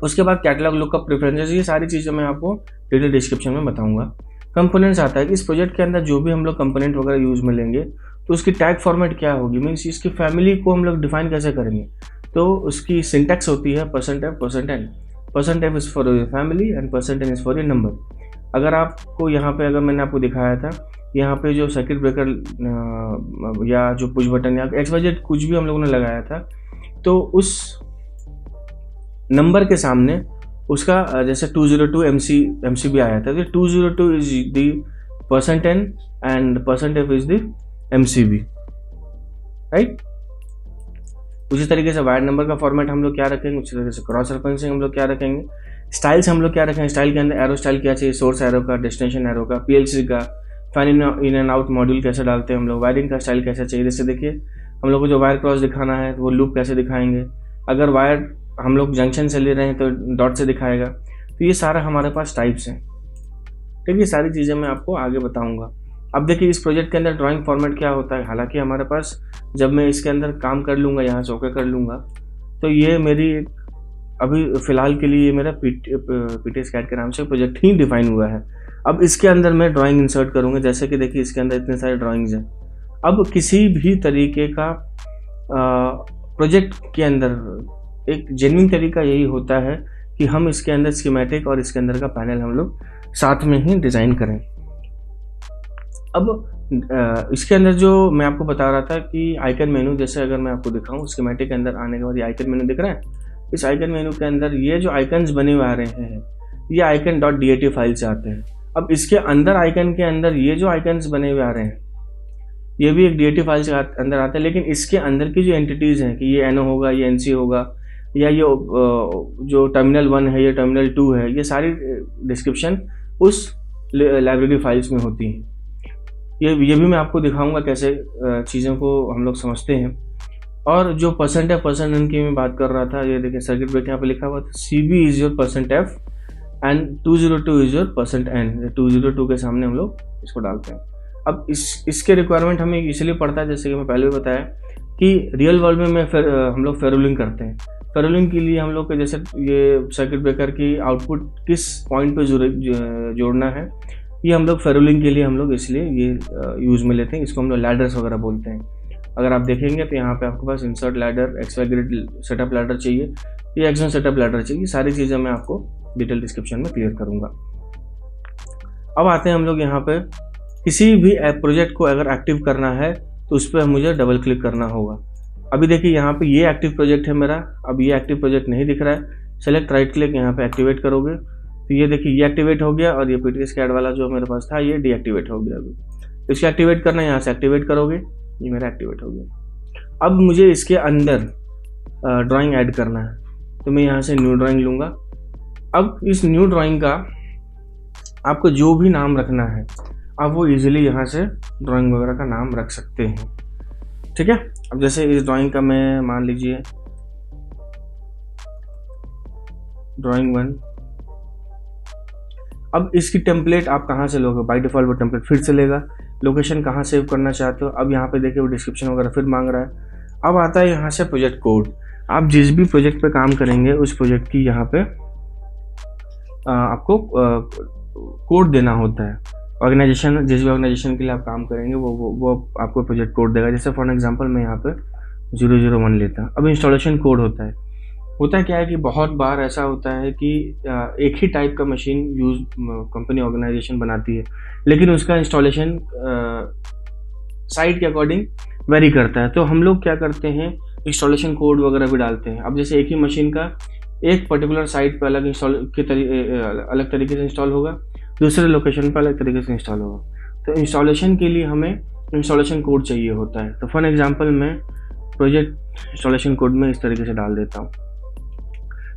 उसके बाद कैटलॉग लुक का प्रेफरेंसेस ये सारी चीज़ें मैं आपको डिटेल डिस्क्रिप्शन में बताऊँगा। कंपोनेंट्स आता है कि इस प्रोजेक्ट के अंदर जो भी हम लोग कंपोनेंट वगैरह यूज़ में लेंगे तो उसकी टैग फॉर्मेट क्या होगी? मीन्स इसकी फैमिली को हम लोग डिफाइन कैसे करेंगे? तो उसकी सिंटेक्स होती है percent F percent N percent F is for your family and percent N is for your number अगर आपको यहाँ पे, अगर मैंने आपको दिखाया था, यहाँ पे जो सर्किट ब्रेकर या जो पुश बटन या एक्स बजट कुछ भी हम लोगों ने लगाया था तो उस नंबर के सामने उसका जैसे two zero two M C M C B आया था तो two zero two is the percent N and percent F is the M C B right उसी तरीके से वायर नंबर का फॉर्मेट हम लोग क्या रखेंगे? उसी तरीके से क्रॉस रेफरेंसिंग हम लोग क्या रखेंगे? स्टाइल्स हम लोग क्या रखेंगे? स्टाइल के अंदर एरो स्टाइल क्या चाहिए? सोर्स एरो का डेस्टिनेशन एरो का पीएलसी का fan in in and out module कैसे डालते हैं हम लोग? वायरिंग का स्टाइल कैसे चाहिए? जैसे देखिए, हम लोग को जो वायर क्रॉस दिखाना है तो वो लूप कैसे दिखाएँगे? अगर वायर हम लोग जंक्शन से ले रहे हैं तो डॉट से दिखाएगा। तो ये सारा हमारे पास टाइप्स हैं। ठीक है सारी चीज़ें मैं आपको आगे बताऊँगा। अब देखिए, इस प्रोजेक्ट के अंदर ड्राइंग फॉर्मेट क्या होता है? हालाँकि हमारे पास जब मैं इसके अंदर काम कर लूँगा, यहाँ से कर लूँगा तो ये मेरी अभी फ़िलहाल के लिए मेरा पी टी के नाम से प्रोजेक्ट ही डिफाइन हुआ है। अब इसके अंदर मैं ड्राइंग इंसर्ट करूँगा, जैसे कि देखिए, इसके अंदर इतने सारे ड्राइंग्स हैं। अब किसी भी तरीके का प्रोजेक्ट के अंदर एक जेन्यून तरीका यही होता है कि हम इसके अंदर स्कीमेटिक और इसके अंदर का पैनल हम लोग साथ में ही डिज़ाइन करें। अब इसके अंदर जो मैं आपको बता रहा था कि आइकन मेनू जैसे अगर मैं आपको दिखाऊँ स्कीमेटिक के अंदर आने के बाद ये आइकन मेनू दिख रहा है। इस आइकन मेनू के अंदर ये जो आइकन्स बने हुए आ रहे हैं, ये आइकन डॉट डी फ़ाइल से आते हैं। अब इसके अंदर आइकन के अंदर ये जो आइकन्स बने हुए आ रहे हैं, ये भी एक डीएटी फ़ाइल से अंदर आते हैं, लेकिन इसके अंदर की जो एंटिटीज़ हैं, कि ये एनओ होगा, ये एन होगा या ये जो टर्मिनल वन है या टर्मिनल टू है ये सारी डिस्क्रिप्शन उस लाइब्रेरी फाइल्स में होती हैं। ये ये भी मैं आपको दिखाऊँगा कैसे चीज़ों को हम लोग समझते हैं। और जो परसेंट एफ़ परसेंट एन की मैं बात कर रहा था ये देखिए सर्किट ब्रेक यहाँ पे लिखा हुआ था C B is your percent F and two zero two is your percent N two zero two के सामने हम लोग इसको डालते हैं। अब इस इसके रिक्वायरमेंट हमें इसलिए पड़ता है जैसे कि मैं पहले भी बताया कि रियल वर्ल्ड में मैं फेर, हम लोग फेरोलिंग करते हैं। फेरोलिंग के लिए हम लोग जैसे ये सर्किट ब्रेकर की आउटपुट किस पॉइंट पे जोड़ना है, ये हम लोग फेरोलिंग के लिए हम लोग इसलिए ये यूज़ में लेते हैं। इसको हम लोग लैडर्स वगैरह बोलते हैं। अगर आप देखेंगे तो यहाँ पे आपके पास insert ladder X Y grid setup ladder चाहिए, या एक्सन सेटअप लैडर चाहिए, सारी चीज़ें मैं आपको डिटेल डिस्क्रिप्शन में क्लियर करूँगा। अब आते हैं हम लोग यहाँ पे। किसी भी प्रोजेक्ट को अगर एक्टिव करना है तो उस पर मुझे डबल क्लिक करना होगा। अभी देखिए, यहाँ पे ये एक्टिव प्रोजेक्ट है मेरा। अब ये एक्टिव प्रोजेक्ट नहीं दिख रहा है। सेलेक्ट राइट क्लिक यहाँ पे एक्टिवेट करोगे। तो ये देखिए, ये एक्टिवेट हो गया और ये पी टी स्कैड वाला जो मेरे पास था, ये डीएक्टिवेट हो गया अभी। इसको एक्टिवेट करना, यहाँ से एक्टिवेट करोगे। ये मेरा एक्टिवेट हो गया। अब मुझे इसके अंदर ड्राइंग ऐड करना है। तो मैं यहाँ से न्यू ड्राइंग लूँगा। अब इस न्यू ड्राइंग का आपको जो भी नाम रखना है, आप वो इजीली यहाँ से ड्राइंग वगैरह का नाम रख सकते हैं। ठीक है? अब जैसे इस ड्राइंग का मैं मान लीजिए ड्राइंग वन अब इसकी टेम्पलेट आप कहाँ से लोगे? बाई डिफ़ॉल्ट वो टेम्पलेट फिर से लेगा। लोकेशन कहाँ सेव करना चाहते हो? अब यहाँ पे देखिए वो डिस्क्रिप्शन वगैरह फिर मांग रहा है। अब आता है यहाँ से प्रोजेक्ट कोड आप जिस भी प्रोजेक्ट पे काम करेंगे, उस प्रोजेक्ट की यहाँ पे आपको कोड देना होता है। ऑर्गेनाइजेशन जिस भी ऑर्गेनाइजेशन के लिए आप काम करेंगे वो वो, वो आपको प्रोजेक्ट कोड देगा। जैसे फॉर एग्जांपल मैं यहाँ पे ज़ीरो ज़ीरो वन लेता अब इंस्टॉलेशन कोड होता है। होता क्या है कि बहुत बार ऐसा होता है कि एक ही टाइप का मशीन यूज़ कंपनी ऑर्गेनाइजेशन बनाती है। लेकिन उसका इंस्टॉलेशन साइट के अकॉर्डिंग वेरी करता है। तो हम लोग क्या करते हैं इंस्टॉलेशन कोड वगैरह भी डालते हैं। अब जैसे एक ही मशीन का एक पर्टिकुलर साइट पर अलग इंस्टॉल के तरी, अलग तरीके से इंस्टॉल होगा। दूसरे लोकेशन पर अलग तरीके से इंस्टॉल होगा। तो इंस्टॉलेशन के लिए हमें इंस्टॉलेशन कोड चाहिए होता है। तो फॉर एग्जांपल मैं प्रोजेक्ट इंस्टॉलेशन कोड में इस तरीके से डाल देता हूँ।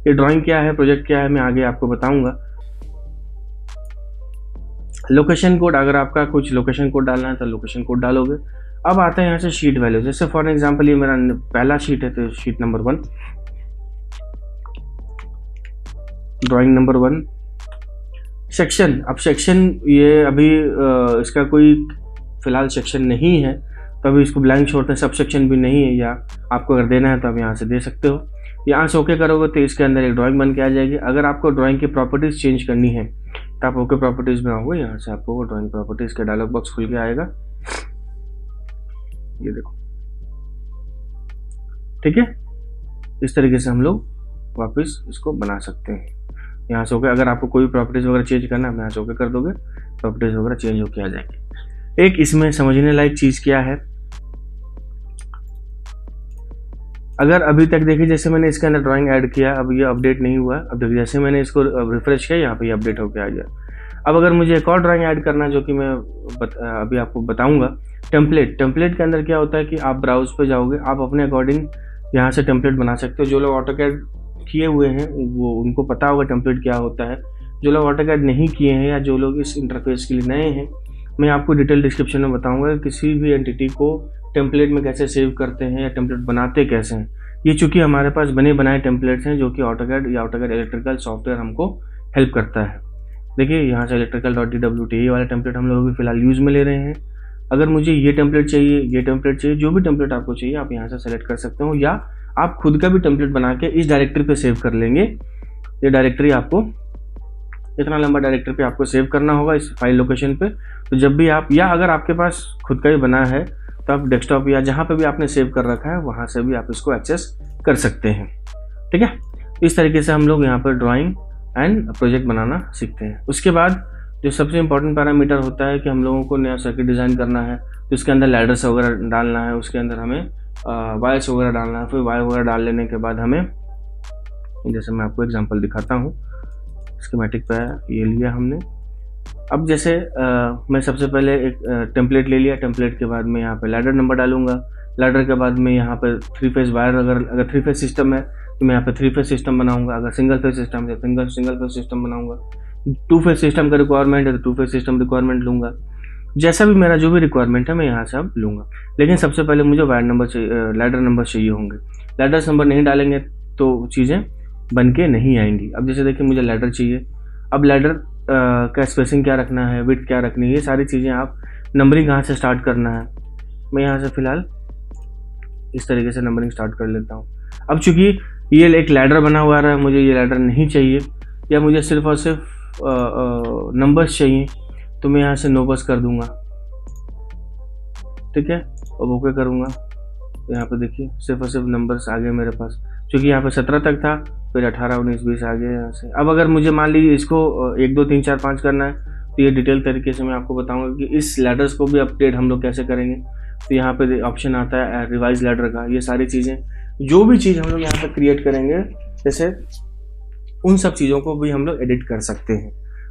ये ड्राइंग क्या है प्रोजेक्ट क्या है, मैं आगे आपको बताऊँगा। लोकेशन कोड अगर आपका कुछ लोकेशन कोड डालना है तो लोकेशन कोड डालोगे। अब आते हैं यहाँ से शीट वैल्यू जैसे फॉर एग्ज़ाम्पल ये मेरा पहला शीट है तो sheet number one drawing number one section अब सेक्शन ये अभी इसका कोई फ़िलहाल सेक्शन नहीं है तो अभी इसको ब्लैंक छोड़ते हैं। सब सेक्शन भी नहीं है, या आपको अगर देना है तो आप यहाँ से दे सकते हो। यहाँ से ओके करोगे तो इसके अंदर एक ड्राइंग बन के आ जाएगी। अगर आपको ड्राइंग की प्रॉपर्टीज़ चेंज करनी है तो आप ओके प्रॉपर्टीज़ में आओगे। यहाँ से आपको ड्राइंग प्रॉपर्टीज़ का डायलॉग बॉक्स खुल के आएगा। ये देखो। ठीक है? इस तरीके से हम लोग वापस इसको बना सकते हैं। यहाँ से होकर अगर आपको कोई प्रॉपर्टीज़ वगैरह चेंज करना है आप यहाँ से ओके कर दोगे प्रॉपर्टीज़ वगैरह चेंज होकर आ जाएँगे। एक इसमें समझने लायक चीज़ क्या है? अगर अभी तक देखिए जैसे मैंने इसके अंदर ड्राइंग ऐड किया अब ये अपडेट नहीं हुआ अब देखिए जैसे मैंने इसको रिफ्रेश किया यहाँ पे ये अपडेट होकर आ गया। अब अगर मुझे एक और ड्राइंग ऐड करना है जो कि मैं बत, अभी आपको बताऊँगा टेम्पलेट टेम्पलेट के अंदर क्या होता है कि आप ब्राउज पे जाओगे आप अपने अकॉर्डिंग यहाँ से टेम्पलेट बना सकते हो। जो लोग ऑटो कैड किए हुए हैं, वो उनको पता होगा टेम्पलेट क्या होता है। जो लोग ऑटो कैड नहीं किए हैं या जो लोग इस इंटरफेस के लिए नए हैं, मैं आपको डिटेल डिस्क्रिप्शन में बताऊँगा किसी भी एंटिटी को टेम्पलेट में कैसे सेव करते हैं या टेम्पलेट बनाते कैसे हैं। ये चूँकि हमारे पास बने बनाए टेम्पलेट्स हैं, जो कि ऑटोकैड या ऑटोकैड इलेक्ट्रिकल सॉफ्टवेयर हमको हेल्प करता है। देखिए, यहाँ से electrical dot D W T वाला टेम्पलेट हम लोग अभी फ़िलहाल यूज़ में ले रहे हैं। अगर मुझे ये टेम्पलेट चाहिए, ये टेम्पलेट चाहिए, जो भी टेम्पलेट आपको चाहिए, आप यहाँ से सेलेक्ट कर सकते हो या आप खुद का भी टेम्पलेट बना के इस डायरेक्टरी पे सेव कर लेंगे। ये डायरेक्टरी आपको, इतना लंबा डायरेक्टरी पे आपको सेव करना होगा इस फ़ाइल लोकेशन पे। तो जब भी आप, या अगर आपके पास खुद का भी बना है तो आप डेस्कटॉप या जहाँ पे भी आपने सेव कर रखा है, वहाँ से भी आप इसको एक्सेस कर सकते हैं। ठीक है? इस तरीके से हम लोग यहाँ पर ड्राइंग एंड प्रोजेक्ट बनाना सीखते हैं। उसके बाद जो सबसे इंपॉर्टेंट पैरामीटर होता है कि हम लोगों को नया सर्किट डिज़ाइन करना है तो उसके अंदर लैडर्स वगैरह डालना है, उसके अंदर हमें वायर्स वगैरह डालना है। फिर वायर वगैरह डाल लेने के बाद हमें जैसे मैं आपको एग्जांपल दिखाता हूँ स्कीमेटिक पे ये लिया हमने। अब जैसे आ, मैं सबसे पहले एक टेम्पलेट ले लिया। टेम्पलेट के बाद मैं यहाँ पे लैडर नंबर डालूँगा। लैडर के बाद मैं यहाँ पर थ्री फ़ेज़ वायर अगर अगर थ्री फ़ेज़ सिस्टम है तो मैं यहाँ पे थ्री फ़ेज़ सिस्टम बनाऊँगा। अगर सिंगल फ़ेज़ सिस्टम है सिंगल सिंगल फ़ेज़ सिस्टम बनाऊँगा। टू फ़ेज़ सिस्टम का रिक्वायरमेंट है तो टू फ़ेज़ सिस्टम रिक्वायरमेंट लूँगा। जैसा भी मेरा जो भी रिक्वायरमेंट है, मैं यहाँ से अब लूँगा। लेकिन सबसे पहले मुझे वायर नंबर चाहिए लैडर नंबर चाहिए होंगे। लैडर्स नंबर नहीं डालेंगे तो चीज़ें बन के नहीं आएँगी। अब जैसे देखिए, मुझे लैडर चाहिए। अब लैडर का स्पेसिंग क्या रखना है विथ क्या रखनी है, ये सारी चीज़ें आप नंबरिंग कहाँ से स्टार्ट करना है? मैं यहाँ से फ़िलहाल इस तरीके से नंबरिंग स्टार्ट कर लेता हूँ। अब चूँकि ये एक लैडर बना हुआ रहा है, मुझे ये लैडर नहीं चाहिए, या मुझे सिर्फ़ और सिर्फ़ नंबर्स चाहिए तो मैं यहाँ से नो बस कर दूँगा। ठीक है? अब ओके करूँगा। यहाँ पे देखिए, सिर्फ़ और सिर्फ़ नंबर्स आ गए मेरे पास। क्योंकि यहाँ पे सत्रह तक था, फिर अठारह, उन्नीस, बीस आ गए यहाँ से। अब अगर मुझे मान लीजिए इसको एक, दो, तीन, चार, पाँच करना है तो ये डिटेल तरीके से मैं आपको बताऊँगा कि इस लेडर्स को भी अपडेट हम लोग कैसे करेंगे। तो यहाँ पे ऑप्शन आता है रिवाइज लेटर का। ये सारी चीज़ें, जो भी चीज़ हम लोग यहाँ पे क्रिएट करेंगे, जैसे उन सब चीज़ों को भी हम लोग एडिट कर सकते हैं।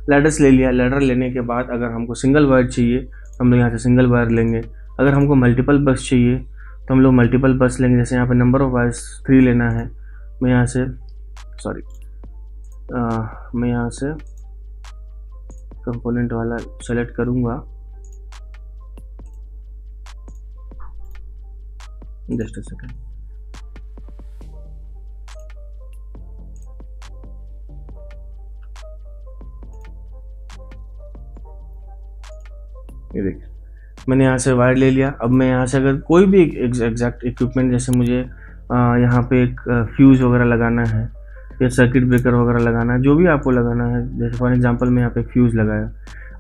लेडर्स ले लिया लेडर लेने के बाद अगर हमको सिंगल वायर चाहिए तो हम लोग यहाँ से सिंगल वायर लेंगे। अगर हमको मल्टीपल बस चाहिए तो हम लोग मल्टीपल बस लेंगे। जैसे यहाँ पे नंबर ऑफ़ वायर्स थ्री लेना है, मैं यहाँ से सॉरी मैं यहाँ से कंपोनेंट वाला सेलेक्ट करूँगा। जस्ट अ सेकेंड ये देखिए मैंने यहाँ से वायर ले लिया। अब मैं यहाँ से अगर कोई भी एक एग्जैक्ट इक्विपमेंट जैसे मुझे यहाँ पे एक फ्यूज़ वगैरह लगाना है, या सर्किट ब्रेकर वगैरह लगाना है, जो भी आपको लगाना है, जैसे फॉर एग्जांपल मैं यहाँ पे फ्यूज़ लगाया।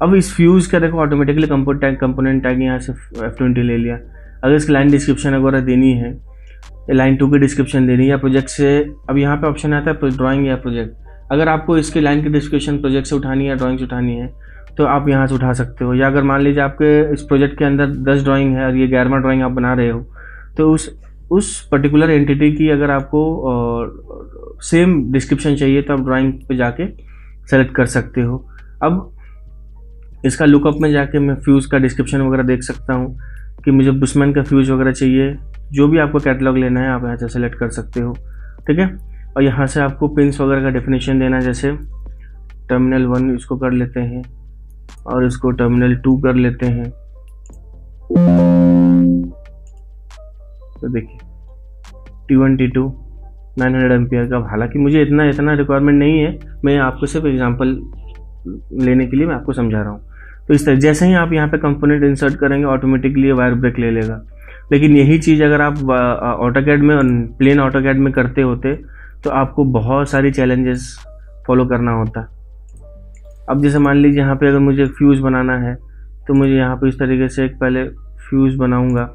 अब इस फ्यूज़ का देखो ऑटोमेटिकली कंपोनेंट टैग यहाँ से एफ़ ट्वेंटी ले लिया। अगर इसकी लाइन डिस्क्रिप्शन वगैरह देनी है लाइन टू की डिस्क्रिप्शन देनी है, या प्रोजेक्ट से, अब यहाँ पे ऑप्शन आता है ड्राइंग या प्रोजेक्ट अगर आपको इसकी लाइन की डिस्क्रिप्शन प्रोजेक्ट से उठानी है ड्राइंग से उठानी है तो आप यहाँ से उठा सकते हो। या अगर मान लीजिए आपके इस प्रोजेक्ट के अंदर दस ड्राइंग है और ये ग्यारहवा ड्राइंग आप बना रहे हो तो उस उस पर्टिकुलर एंटिटी की अगर आपको सेम डिस्क्रिप्शन चाहिए तो आप ड्राइंग पे जाके सेलेक्ट कर सकते हो। अब इसका लुकअप में जाके मैं फ्यूज़ का डिस्क्रिप्शन वगैरह देख सकता हूँ कि मुझे बुशमैन का फ्यूज़ वगैरह चाहिए। जो भी आपको कैटलॉग लेना है, आप यहाँ से सेलेक्ट कर सकते हो। ठीक है? और यहाँ से आपको पिंस वगैरह का डेफिनेशन देना जैसे टर्मिनल वन इसको कर लेते हैं। और इसको टर्मिनल टू कर लेते हैं। तो देखिए T one T two nine hundred ampere का, हालाँकि मुझे इतना इतना रिक्वायरमेंट नहीं है, मैं आपको सिर्फ़ एग्जांपल लेने के लिए मैं आपको समझा रहा हूँ। तो इस तरह, जैसे ही आप यहाँ पे कंपोनेंट इंसर्ट करेंगे ऑटोमेटिकली वायर ब्रेक ले लेगा। लेकिन यही चीज़ अगर आप ऑटो कैड में प्लेन ऑटो कैड में करते होते तो आपको बहुत सारी चैलेंजेस फॉलो करना होता। अब जैसे मान लीजिए यहाँ पे अगर मुझे फ्यूज़ बनाना है तो मुझे यहाँ पे इस तरीके से एक पहले फ्यूज़ बनाऊँगा।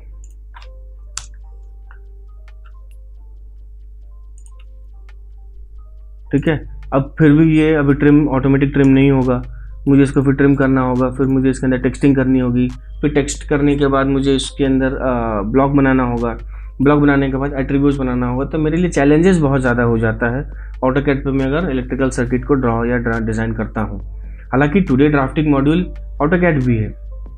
ठीक है? अब फिर भी ये अभी ट्रिम ऑटोमेटिक ट्रिम नहीं होगा। मुझे इसको फिर ट्रिम करना होगा, फिर मुझे इसके अंदर टेक्सटिंग करनी होगी। फिर टेक्स्ट करने के बाद मुझे इसके अंदर ब्लॉग बनाना होगा। ब्लॉग बनाने के बाद एट्रीब्यूट्स बनाना होगा। तो मेरे लिए चैलेंजेस बहुत ज़्यादा हो जाता है। ऑटो कैट पर मैं अगर इलेक्ट्रिकल सर्किट को ड्रॉ या ड्रा डिज़ाइन करता हूँ। हालाँकि two D drafting module AutoCAD भी है।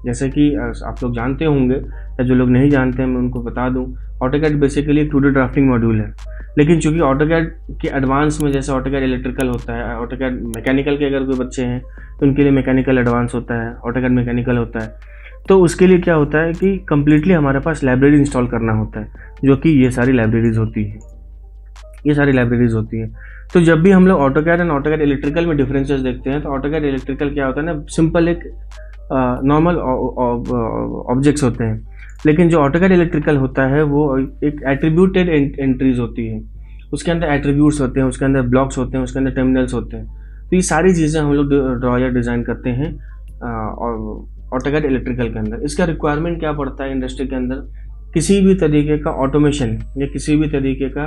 जैसे कि आप लोग जानते होंगे, या जो लोग नहीं जानते हैं, मैं उनको बता दूँ ऑटो कैट बेसिकली एक टुडे ड्राफ्टिंग मॉड्यूल है। लेकिन चूँकि ऑटो कैट के एडवांस में, जैसे ऑटो कैट इलेक्ट्रिकल होता है ऑटो कैट मैकेनिकल के अगर कोई बच्चे हैं तो उनके लिए मैकेनिकल एडवांस होता है ऑटो कैट मैकेनिकल होता है। तो उसके लिए क्या होता है कि कम्प्लीटली हमारे पास लाइब्रेरी इंस्टॉल करना होता है, जो कि ये सारी लाइब्रेरीज होती है। ये सारी लाइब्रेरीज होती हैं। तो जब भी हम लोग AutoCAD and AutoCAD electrical में डिफरेंसेस देखते हैं तो ऑटो कैड इलेक्ट्रिकल क्या होता है ना सिंपल एक नॉर्मल ऑब्जेक्ट्स होते हैं। लेकिन जो ऑटो कैड इलेक्ट्रिकल होता है, वो एक एट्रीब्यूटेड एंट्रीज होती है। उसके अंदर एट्रीब्यूट्स होते हैं, उसके अंदर ब्लॉक्स होते हैं, उसके अंदर टर्मिनल्स होते हैं। तो ये सारी चीज़ें हम लोग ड्रॉ या डिज़ाइन करते हैं और ऑटोकैड इलेक्ट्रिकल के अंदर। इसका रिक्वायरमेंट क्या पड़ता है इंडस्ट्री के अंदर? किसी भी तरीके का ऑटोमेशन या किसी भी तरीके का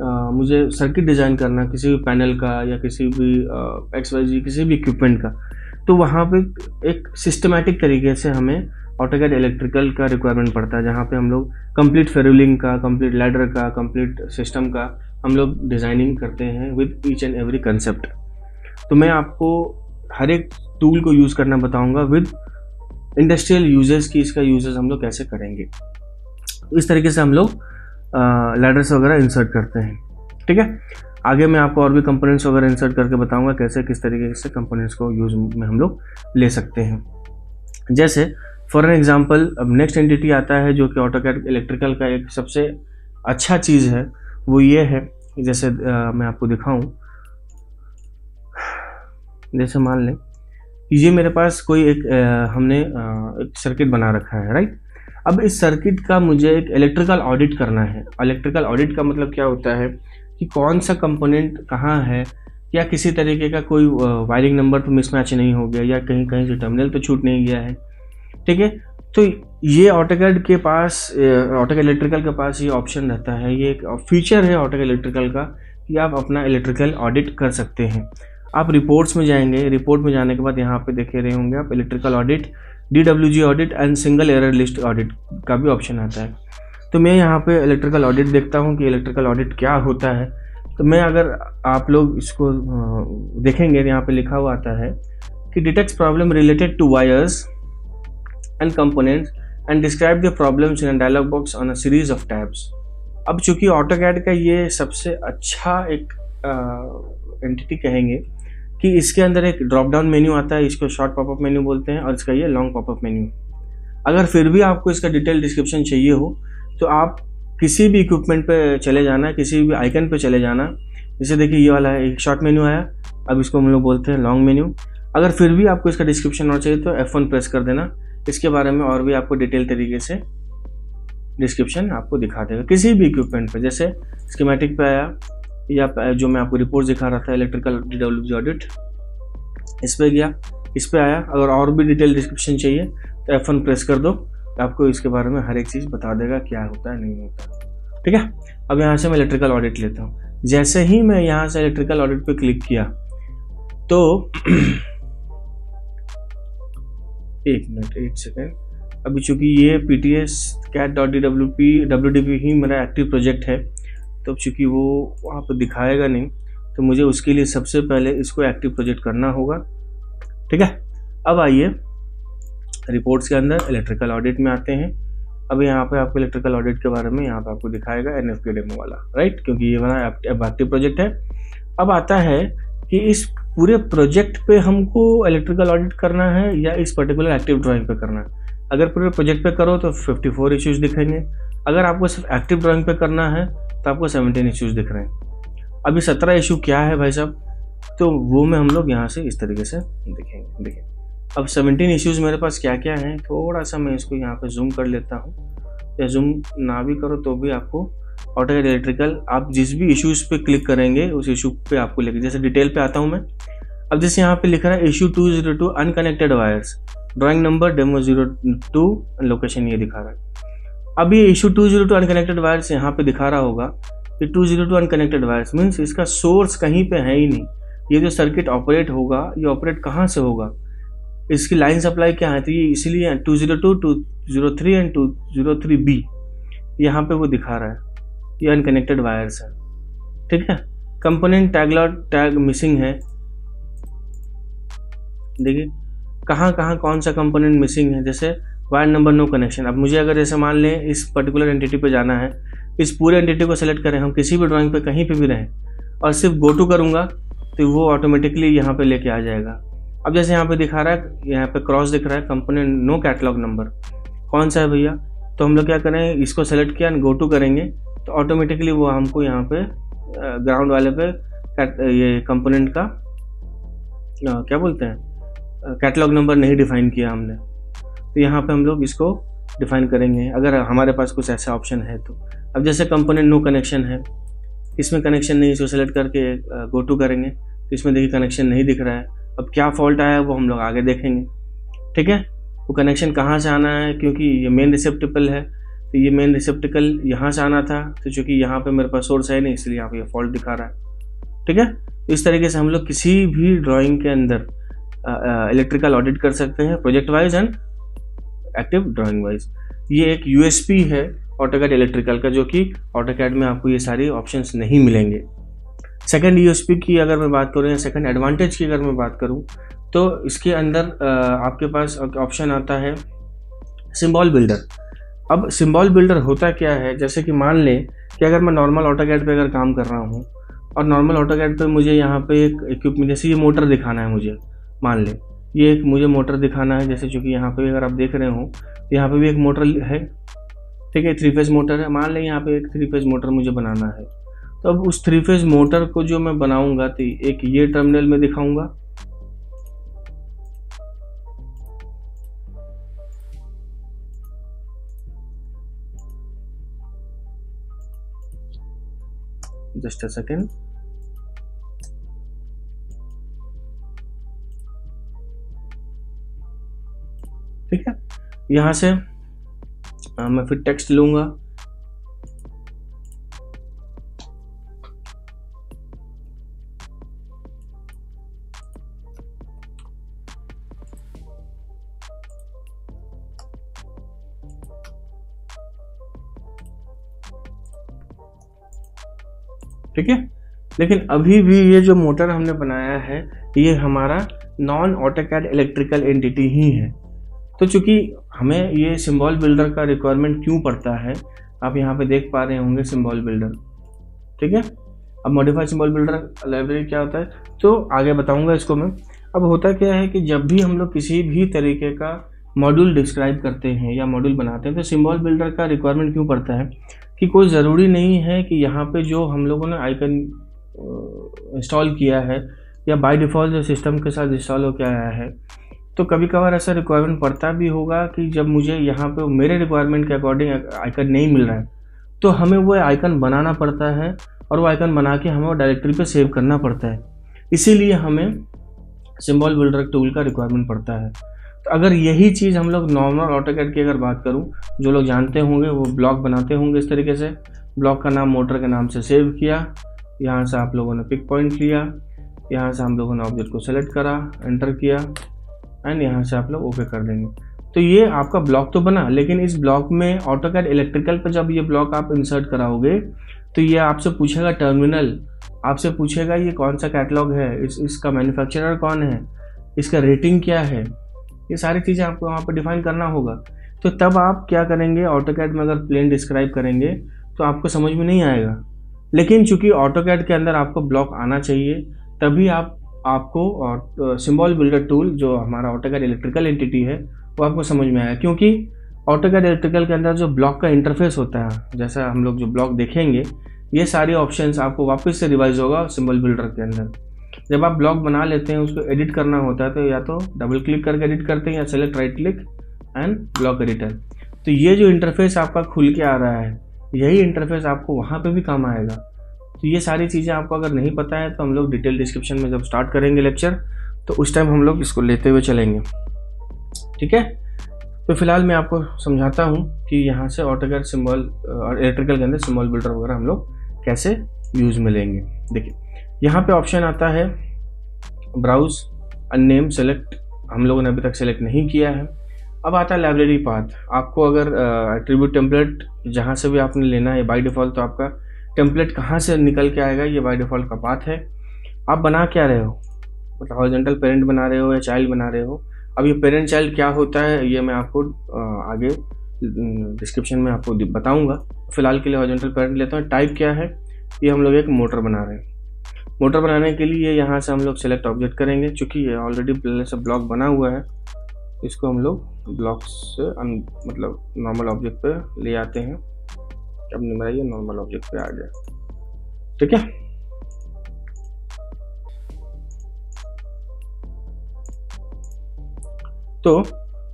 आ, मुझे सर्किट डिज़ाइन करना किसी भी पैनल का या किसी भी एक्स वाई जी किसी भी इक्विपमेंट का। तो वहाँ पे एक सिस्टमेटिक तरीके से हमें ऑटोकैड इलेक्ट्रिकल का रिक्वायरमेंट पड़ता है जहाँ पे हम लोग कंप्लीट फेरुलिंग का कंप्लीट लैडर का कंप्लीट सिस्टम का हम लोग डिज़ाइनिंग करते हैं with each and every concept तो मैं आपको हर एक टूल को यूज़ करना बताऊँगा विद इंडस्ट्रियल यूजेस की इसका यूजेस हम लोग कैसे करेंगे। इस तरीके से हम लोग लैडर्स वगैरह इंसर्ट करते हैं। ठीक है? आगे मैं आपको और भी कंपोनेंट्स वगैरह इंसर्ट करके बताऊँगा कैसे किस तरीके से कंपोनेंट्स को यूज़ में हम लोग ले सकते हैं। जैसे फॉर एन एग्ज़ाम्पल अब नेक्स्ट एंटिटी आता है जो कि ऑटो कैड इलेक्ट्रिकल का एक सबसे अच्छा चीज़ है वो ये है जैसे आ, मैं आपको दिखाऊँ। जैसे मान लें ये मेरे पास कोई एक आ, हमने आ, एक सर्किट बना रखा है राइट अब इस सर्किट का मुझे एक इलेक्ट्रिकल ऑडिट करना है। इलेक्ट्रिकल ऑडिट का मतलब क्या होता है कि कौन सा कंपोनेंट कहाँ है या किसी तरीके का कोई वायरिंग नंबर तो मिसमैच नहीं हो गया या कहीं कहीं से टर्मिनल तो छूट नहीं गया है। ठीक है? तो ये ऑटोकैड के पास ऑटोकैड इलेक्ट्रिकल के पास ये ऑप्शन रहता है। ये एक फीचर है ऑटोकैड इलेक्ट्रिकल का कि आप अपना इलेक्ट्रिकल ऑडिट कर सकते हैं। आप रिपोर्ट्स में जाएँगे। रिपोर्ट में जाने के बाद यहाँ पे देखे रहे होंगे आप electrical audit D W G audit and single error list audit का भी ऑप्शन आता है। तो मैं यहाँ पे इलेक्ट्रिकल ऑडिट देखता हूँ कि इलेक्ट्रिकल ऑडिट क्या होता है। तो मैं अगर आप लोग इसको देखेंगे, यहाँ पे लिखा हुआ आता है कि detects problem related to wires and components and describe the problems in dialog box on a series of tabs अब चूँकि ऑटो कैड का ये सबसे अच्छा एक एंटिटी कहेंगे कि इसके अंदर एक ड्रॉप डाउन मेन्यू आता है, इसको शॉर्ट पॉपअप मेन्यू बोलते हैं और इसका ये लॉन्ग पॉपअप मेन्यू अगर फिर भी आपको इसका डिटेल डिस्क्रिप्शन चाहिए हो तो आप किसी भी इक्विपमेंट पे चले जाना, किसी भी आइकन पे चले जाना। जैसे देखिए, ये वाला है एक शॉर्ट मेन्यू आया, अब इसको हम लोग बोलते हैं लॉन्ग मेन्यू अगर फिर भी आपको इसका डिस्क्रिप्शन और चाहिए तो F1 प्रेस कर देना। इसके बारे में और भी आपको डिटेल तरीके से डिस्क्रिप्शन आपको दिखा देगा, किसी भी इक्विपमेंट पर जैसे स्कीमेटिक पे आया या जो मैं आपको रिपोर्ट दिखा रहा था इलेक्ट्रिकल डी डब्ल्यू ऑडिट इस पर गया, इस पर आया। अगर और भी डिटेल डिस्क्रिप्शन चाहिए तो एफ़ प्रेस कर दो। आपको इसके बारे में हर एक चीज़ बता देगा, क्या होता है, नहीं होता ठीक है? अब यहाँ से मैं इलेक्ट्रिकल ऑडिट लेता हूँ। जैसे ही मैं यहाँ से इलेक्ट्रिकल ऑडिट पे क्लिक किया तो (clears throat) एक मिनट एक सेकेंड अभी चूँकि ये P T S CAD dot D W P W D P ही मेरा एक्टिव प्रोजेक्ट है तो चूँकि वो वहाँ पर दिखाएगा नहीं तो मुझे उसके लिए सबसे पहले इसको एक्टिव प्रोजेक्ट करना होगा। ठीक है? अब आइए रिपोर्ट्स के अंदर इलेक्ट्रिकल ऑडिट में आते हैं। अब यहाँ पे आपको इलेक्ट्रिकल ऑडिट के बारे में यहाँ पे आपको दिखाएगा एन एफ़ डेमो वाला राइट क्योंकि ये मेरा एक्टिव प्रोजेक्ट है। अब आता है कि इस पूरे प्रोजेक्ट पे हमको इलेक्ट्रिकल ऑडिट करना है या इस पर्टिकुलर एक्टिव ड्राइंग पे करना है। अगर पूरे प्रोजेक्ट पे करो तो 54 इश्यूज़ दिखेंगे। अगर आपको सिर्फ़ एक्टिव ड्राइंग पे करना है तो आपको 17 इश्यूज़ दिख रहे हैं। अभी 17 इशू क्या है भाई साहब? तो वो में हम लोग यहाँ से इस तरीके से देखेंगे, देखिए। अब 17 इश्यूज़ मेरे पास क्या क्या हैं? थोड़ा सा मैं इसको यहाँ पे जूम कर लेता हूँ। या जूम ना भी करो तो भी आपको ऑटोकैड इलेक्ट्रिकल आप जिस भी इश्यूज़ पे क्लिक करेंगे, उस इशू पे आपको लेके जैसे डिटेल पे आता हूँ मैं। अब जैसे यहाँ पे लिख रहा है issue two zero two unconnected wires drawing number demo zero two location ये दिखा रहा है। अब ये issue two zero two unconnected wires यहाँ पे दिखा रहा होगा कि two zero two unconnected wires means इसका सोर्स कहीं पे है ही नहीं। ये जो सर्किट ऑपरेट होगा, ये ऑपरेट कहाँ से होगा? इसकी लाइन सप्लाई क्या है? तो ये इसीलिए two zero two two zero three and two zero three B यहाँ पे वो दिखा रहा है ये अनकनेक्टेड वायर्स है। ठीक है? कंपोनेंट टैगलॉट टैग मिसिंग है। देखिए कहाँ कहाँ कौन सा कंपोनेंट मिसिंग है? जैसे वायर नंबर नो कनेक्शन अब मुझे अगर जैसे मान लें, इस पर्टिकुलर एंटिटी पे जाना है, इस पूरे एंटिटी को सेलेक्ट करें, हम किसी भी ड्राइंग पे कहीं पे भी रहें, और सिर्फ़ गो टू करूँगा तो वो ऑटोमेटिकली यहाँ पे लेके आ जाएगा। अब जैसे यहाँ पे दिखा रहा है, यहाँ पे क्रॉस दिख रहा है कंपोनेंट नो कैटलॉग नंबर कौन सा है भैया? तो हम लोग क्या करें, इसको सेलेक्ट किया गो टू करेंगे तो ऑटोमेटिकली वो हमको यहाँ पे ग्राउंड वाले पे ये कंपोनेंट का क्या बोलते हैं कैटलॉग नंबर नहीं डिफाइन किया हमने। तो यहाँ पे हम लोग इसको डिफाइन करेंगे। अगर हमारे पास कुछ ऐसा ऑप्शन है तो। अब जैसे कंपोनेंट नो कनेक्शन है, इसमें कनेक्शन नहीं, इसको सेलेक्ट करके गो टू करेंगे। तो इसमें देखिए कनेक्शन नहीं दिख रहा है। अब क्या फॉल्ट आया वो हम लोग आगे देखेंगे। ठीक है? वो कनेक्शन कहाँ से आना है? क्योंकि ये मेन रिसेप्टिकल है। तो ये मेन रिसेप्टिकल यहाँ से आना था। तो चूँकि यहाँ पर मेरे पास सोर्स है नहीं, इसलिए यहाँ पर यह फॉल्ट दिखा रहा है। ठीक है? तो इस तरीके से हम लोग किसी भी ड्राइंग के अंदर इलेक्ट्रिकल ऑडिट कर सकते हैं project wise and active drawing wise ये एक यूएसपी है ऑटोकैड इलेक्ट्रिकल का, जो कि ऑटोकैड में आपको ये सारे ऑप्शन नहीं मिलेंगे। सेकेंड यू की अगर मैं बात करूँ या सेकेंड एडवांटेज की अगर मैं बात करूँ तो इसके अंदर आपके पास ऑप्शन आता है सिम्बॉल बिल्डर अब सिम्बॉल बिल्डर होता क्या है? जैसे कि मान लें कि अगर मैं नॉर्मल ऑटो कैड पर अगर काम कर रहा हूँ और नॉर्मल ऑटो कैड पर मुझे यहाँ पे एक इक्विपमेंट जैसे ये मोटर दिखाना है मुझे, मान लें। ये एक मुझे मोटर दिखाना है, जैसे चूँकि यहाँ पे अगर आप देख रहे हो तो यहाँ पे भी एक मोटर है। ठीक है थ्री फ़ेज़ मोटर है। मान लें यहाँ पे एक थ्री फ़ेज़ मोटर मुझे बनाना है। तो अब उस थ्री फ़ेज़ मोटर को जो मैं बनाऊँगा तो एक ये टर्मिनल में दिखाऊँगा। जस्ट अ सेकेंड यहाँ से आ, मैं फिर टेक्स्ट लूँगा। ठीक है? लेकिन अभी भी ये जो मोटर हमने बनाया है ये हमारा नॉन ऑटोकैड इलेक्ट्रिकल एंटिटी ही है। तो चूँकि हमें ये सिम्बॉल बिल्डर का रिक्वायरमेंट क्यों पड़ता है, आप यहाँ पे देख पा रहे होंगे सिम्बॉल बिल्डर ठीक है? अब मॉडिफाइड सिम्बॉल बिल्डर लाइब्रेरी क्या होता है? तो आगे बताऊँगा इसको मैं। अब होता क्या है कि जब भी हम लोग किसी भी तरीके का मॉड्यूल डिस्क्राइब करते हैं या मॉड्यूल बनाते हैं तो सिंबल बिल्डर का रिक्वायरमेंट क्यों पड़ता है? कि कोई ज़रूरी नहीं है कि यहाँ पे जो हम लोगों ने आइकन इंस्टॉल किया है या बाय डिफ़ॉल्ट जो सिस्टम के साथ इंस्टॉल हो के आया है तो कभी कभार ऐसा रिक्वायरमेंट पड़ता भी होगा कि जब मुझे यहाँ पे मेरे रिक्वायरमेंट के अकॉर्डिंग आइकन नहीं मिल रहा है तो हमें वो आइकन बनाना पड़ता है और वो आइकन बना के हमें डायरेक्टरी पे सेव करना पड़ता है। इसीलिए हमें सिम्बॉल बिल्डर टूल का रिक्वायरमेंट पड़ता है। तो अगर यही चीज़ हम लोग नॉर्मल ऑटोकैड की अगर बात करूँ, जो लोग जानते होंगे, वो ब्लॉक बनाते होंगे इस तरीके से। ब्लॉक का नाम मोटर के नाम से सेव किया, यहाँ से आप लोगों ने पिक पॉइंट लिया, यहाँ से हम लोगों ने ऑब्जेक्ट को सेलेक्ट करा एंटर किया। एंड यहाँ से आप लोग ओके कर देंगे। तो ये आपका ब्लॉक तो बना, लेकिन इस ब्लॉक में ऑटोकैड इलेक्ट्रिकल पर जब ये ब्लॉक आप इंसर्ट कराओगे तो ये आपसे पूछेगा टर्मिनल आपसे पूछेगा ये कौन सा कैटलॉग है, इस, इसका मैन्युफैक्चरर कौन है, इसका रेटिंग क्या है, ये सारी चीज़ें आपको वहाँ पर डिफाइन करना होगा। तो तब आप क्या करेंगे ऑटो कैड में अगर प्लेन डिस्क्राइब करेंगे तो आपको समझ में नहीं आएगा। लेकिन चूँकि ऑटो कैड के अंदर आपको ब्लॉक आना चाहिए, तभी आप आपको और सिम्बॉल बिल्डर टूल जो हमारा ऑटो कैड इलेक्ट्रिकल एंटिटी है, वो आपको समझ में आएगा क्योंकि ऑटो कैड इलेक्ट्रिकल के अंदर जो ब्लॉक का इंटरफेस होता है, जैसा हम लोग जो ब्लॉक देखेंगे, ये सारे ऑप्शंस आपको वापस से रिवाइज होगा सिम्बल बिल्डर के अंदर। जब आप ब्लॉग बना लेते हैं, उसको एडिट करना होता है तो या तो डबल क्लिक करके एडिट करते हैं या select right click and block editor तो ये जो इंटरफेस आपका खुल के आ रहा है, यही इंटरफेस आपको वहाँ पे भी काम आएगा। तो ये सारी चीज़ें आपको अगर नहीं पता है तो हम लोग डिटेल डिस्क्रिप्शन में जब स्टार्ट करेंगे लेक्चर तो उस टाइम हम लोग इसको लेते हुए चलेंगे। ठीक है? तो फ़िलहाल मैं आपको समझाता हूँ कि यहाँ से ऑटोगैर सिम्बॉल और इलेक्ट्रिकल के अंदर सिम्बॉल बिल्डर वगैरह हम लोग कैसे यूज़ में लेंगे। देखिए, यहाँ पे ऑप्शन आता है ब्राउज अननेम सेलेक्ट हम लोगों ने अभी तक सेलेक्ट नहीं किया है। अब आता है लाइब्रेरी पाथ आपको अगर एट्रीब्यूट टेम्पलेट जहाँ से भी आपने लेना है बाई डिफ़ॉल्ट तो आपका टेम्पलेट कहाँ से निकल के आएगा, ये बाय डिफ़ॉल्ट का बात है। आप बना क्या रहे हो? मतलब हॉरिजेंटल पेरेंट बना रहे हो या चाइल्ड बना रहे हो? अब ये पेरेंट चाइल्ड क्या होता है, ये मैं आपको आगे डिस्क्रिप्शन में आपको बताऊँगा। फ़िलहाल के लिए हॉरिजेंटल पेरेंट लेता हूँ। टाइप क्या है? ये हम लोग एक मोटर बना रहे हैं। मोटर बनाने के लिए यहाँ से हम लोग सेलेक्ट ऑब्जेक्ट करेंगे, चूँकि ये ऑलरेडी पहले से ब्लॉक बना हुआ है। इसको हम लोग ब्लॉक से मतलब नॉर्मल ऑब्जेक्ट पे ले आते हैं। अब मेरा ये नॉर्मल ऑब्जेक्ट पे आ गया। ठीक है? तो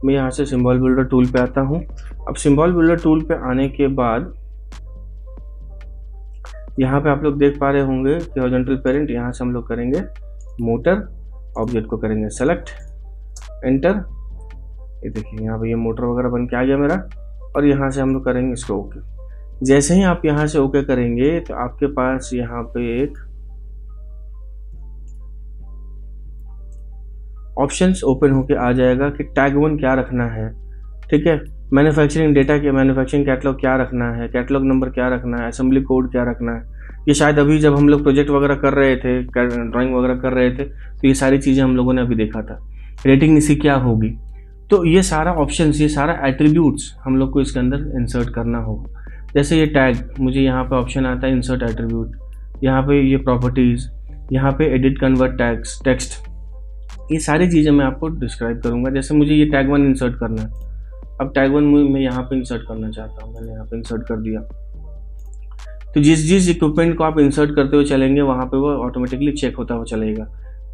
मैं यहाँ से सिंबल बिल्डर टूल पे आता हूँ। अब सिंबल बिल्डर टूल पे आने के बाद यहाँ पे आप लोग देख पा रहे होंगे कि हॉरिजॉन्टल पेरेंट यहाँ से हम लोग करेंगे मोटर ऑब्जेक्ट को करेंगे सेलेक्ट एंटर ये देखिए, यहाँ पे ये मोटर वगैरह बन के आ गया मेरा। और यहाँ से हम लोग करेंगे इसको ओके जैसे ही आप यहाँ से ओके करेंगे तो आपके पास यहाँ पे एक ऑप्शंस ओपन होके आ जाएगा कि टैग वन क्या रखना है। ठीक है? मैन्युफैक्चरिंग डेटा के मैन्युफैक्चरिंग कैटलॉग क्या रखना है? कैटलॉग नंबर क्या रखना है? असेंबली कोड क्या रखना है? ये शायद अभी जब हम लोग प्रोजेक्ट वगैरह कर रहे थे ड्राइंग वगैरह कर रहे थे तो ये सारी चीज़ें हम लोगों ने अभी देखा था। रेटिंग इसी क्या होगी? तो ये सारा ऑप्शन ये सारा एट्रीब्यूट्स हम लोग को इसके अंदर इंसर्ट करना होगा। जैसे ये टैग मुझे यहाँ पे ऑप्शन आता है इंसर्ट एट्रीब्यूट यहाँ पे ये प्रॉपर्टीज़ यहाँ पे एडिट कन्वर्ट टैक्स टेक्स्ट ये सारी चीज़ें मैं आपको डिस्क्राइब करूँगा। जैसे मुझे ये टैग वन इंसर्ट करना है। अब टैग वन मैं यहाँ पे इंसर्ट करना चाहता हूँ। मैंने यहाँ पे इंसर्ट कर दिया। तो जिस जिस इक्विपमेंट को आप इंसर्ट करते हुए चलेंगे, वहाँ पे वो ऑटोमेटिकली चेक होता हुआ चलेगा।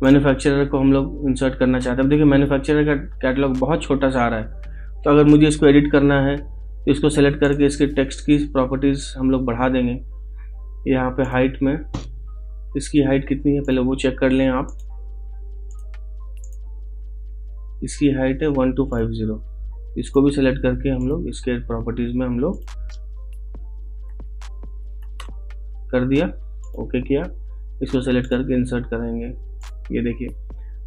मैन्युफैक्चरर को हम लोग इंसर्ट करना चाहते हैं। अब देखिए मैन्युफैक्चरर का कैटलॉग बहुत छोटा सा आ रहा है। तो अगर मुझे इसको एडिट करना है तो इसको सेलेक्ट करके इसके टेक्स्ट की प्रॉपर्टीज़ हम लोग बढ़ा देंगे। यहाँ पे हाइट में, इसकी हाइट कितनी है, पहले वो चेक कर लें आप। इसकी हाइट है वन टू फाइव ज़ीरो इसको भी सेलेक्ट करके हम लोग इसके प्रॉपर्टीज़ में हम लोग कर दिया ओके किया। इसको सेलेक्ट करके इंसर्ट करेंगे। ये देखिए,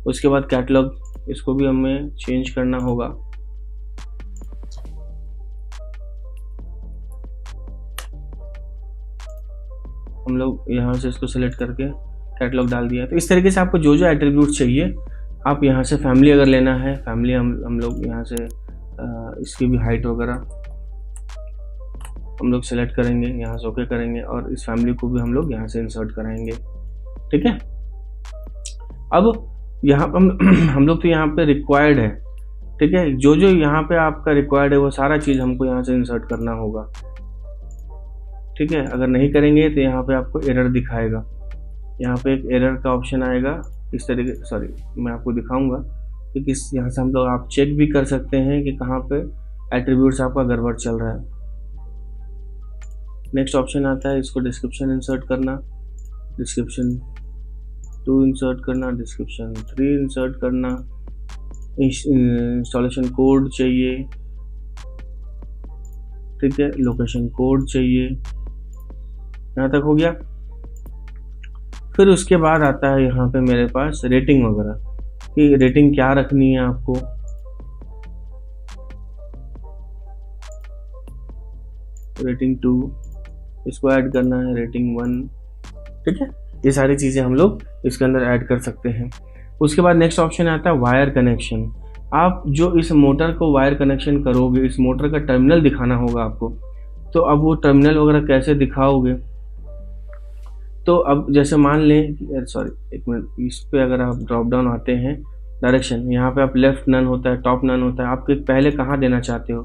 उसके बाद कैटलॉग इसको भी हमें चेंज करना होगा। हम लोग यहाँ से इसको सेलेक्ट करके कैटलॉग डाल दिया तो इस तरीके से आपको जो जो एट्रीब्यूट चाहिए, आप यहाँ से फैमिली अगर लेना है फैमिली हम हम लोग यहाँ से इसकी भी हाइट वगैरह हम लोग सेलेक्ट करेंगे, यहाँ से ओके करेंगे और इस फैमिली को भी हम लोग यहाँ से इंसर्ट कराएँगे। ठीक है? अब यहाँ हम (clears throat) हम लोग तो यहाँ पे रिक्वायर्ड है। ठीक है? जो जो यहाँ पे आपका रिक्वायर्ड है, वो सारा चीज़ हमको यहाँ से इंसर्ट करना होगा। ठीक है? अगर नहीं करेंगे तो यहाँ पे आपको एरर दिखाएगा। यहाँ पे एक एरर का ऑप्शन आएगा। इस तरीके सॉरी मैं आपको दिखाऊँगा कि किस, यहाँ से हम लोग, आप चेक भी कर सकते हैं कि कहाँ पे एट्रीब्यूट्स आपका गड़बड़ चल रहा है। नेक्स्ट ऑप्शन आता है, इसको डिस्क्रिप्शन इंसर्ट करना। डिस्क्रिप्शन टू इंसर्ट करना डिस्क्रिप्शन थ्री इंसर्ट करना। इंस्टॉलेशन कोड चाहिए। ठीक है? लोकेशन कोड चाहिए। यहाँ तक हो गया। फिर उसके बाद आता है यहाँ पे मेरे पास रेटिंग वगैरह, कि रेटिंग क्या रखनी है आपको? रेटिंग टू इसको ऐड करना है रेटिंग वन ठीक है? ये सारी चीज़ें हम लोग इसके अंदर ऐड कर सकते हैं। उसके बाद नेक्स्ट ऑप्शन आता है वायर कनेक्शन आप जो इस मोटर को वायर कनेक्शन करोगे, इस मोटर का टर्मिनल दिखाना होगा आपको तो अब वो टर्मिनल वगैरह कैसे दिखाओगे? तो अब जैसे मान लें सॉरी एक मिनट, इस पे अगर आप ड्रॉप डाउन आते हैं डायरेक्शन यहाँ पे आप लेफ़्ट नन होता है टॉप नन होता है, आप पहले कहाँ देना चाहते हो?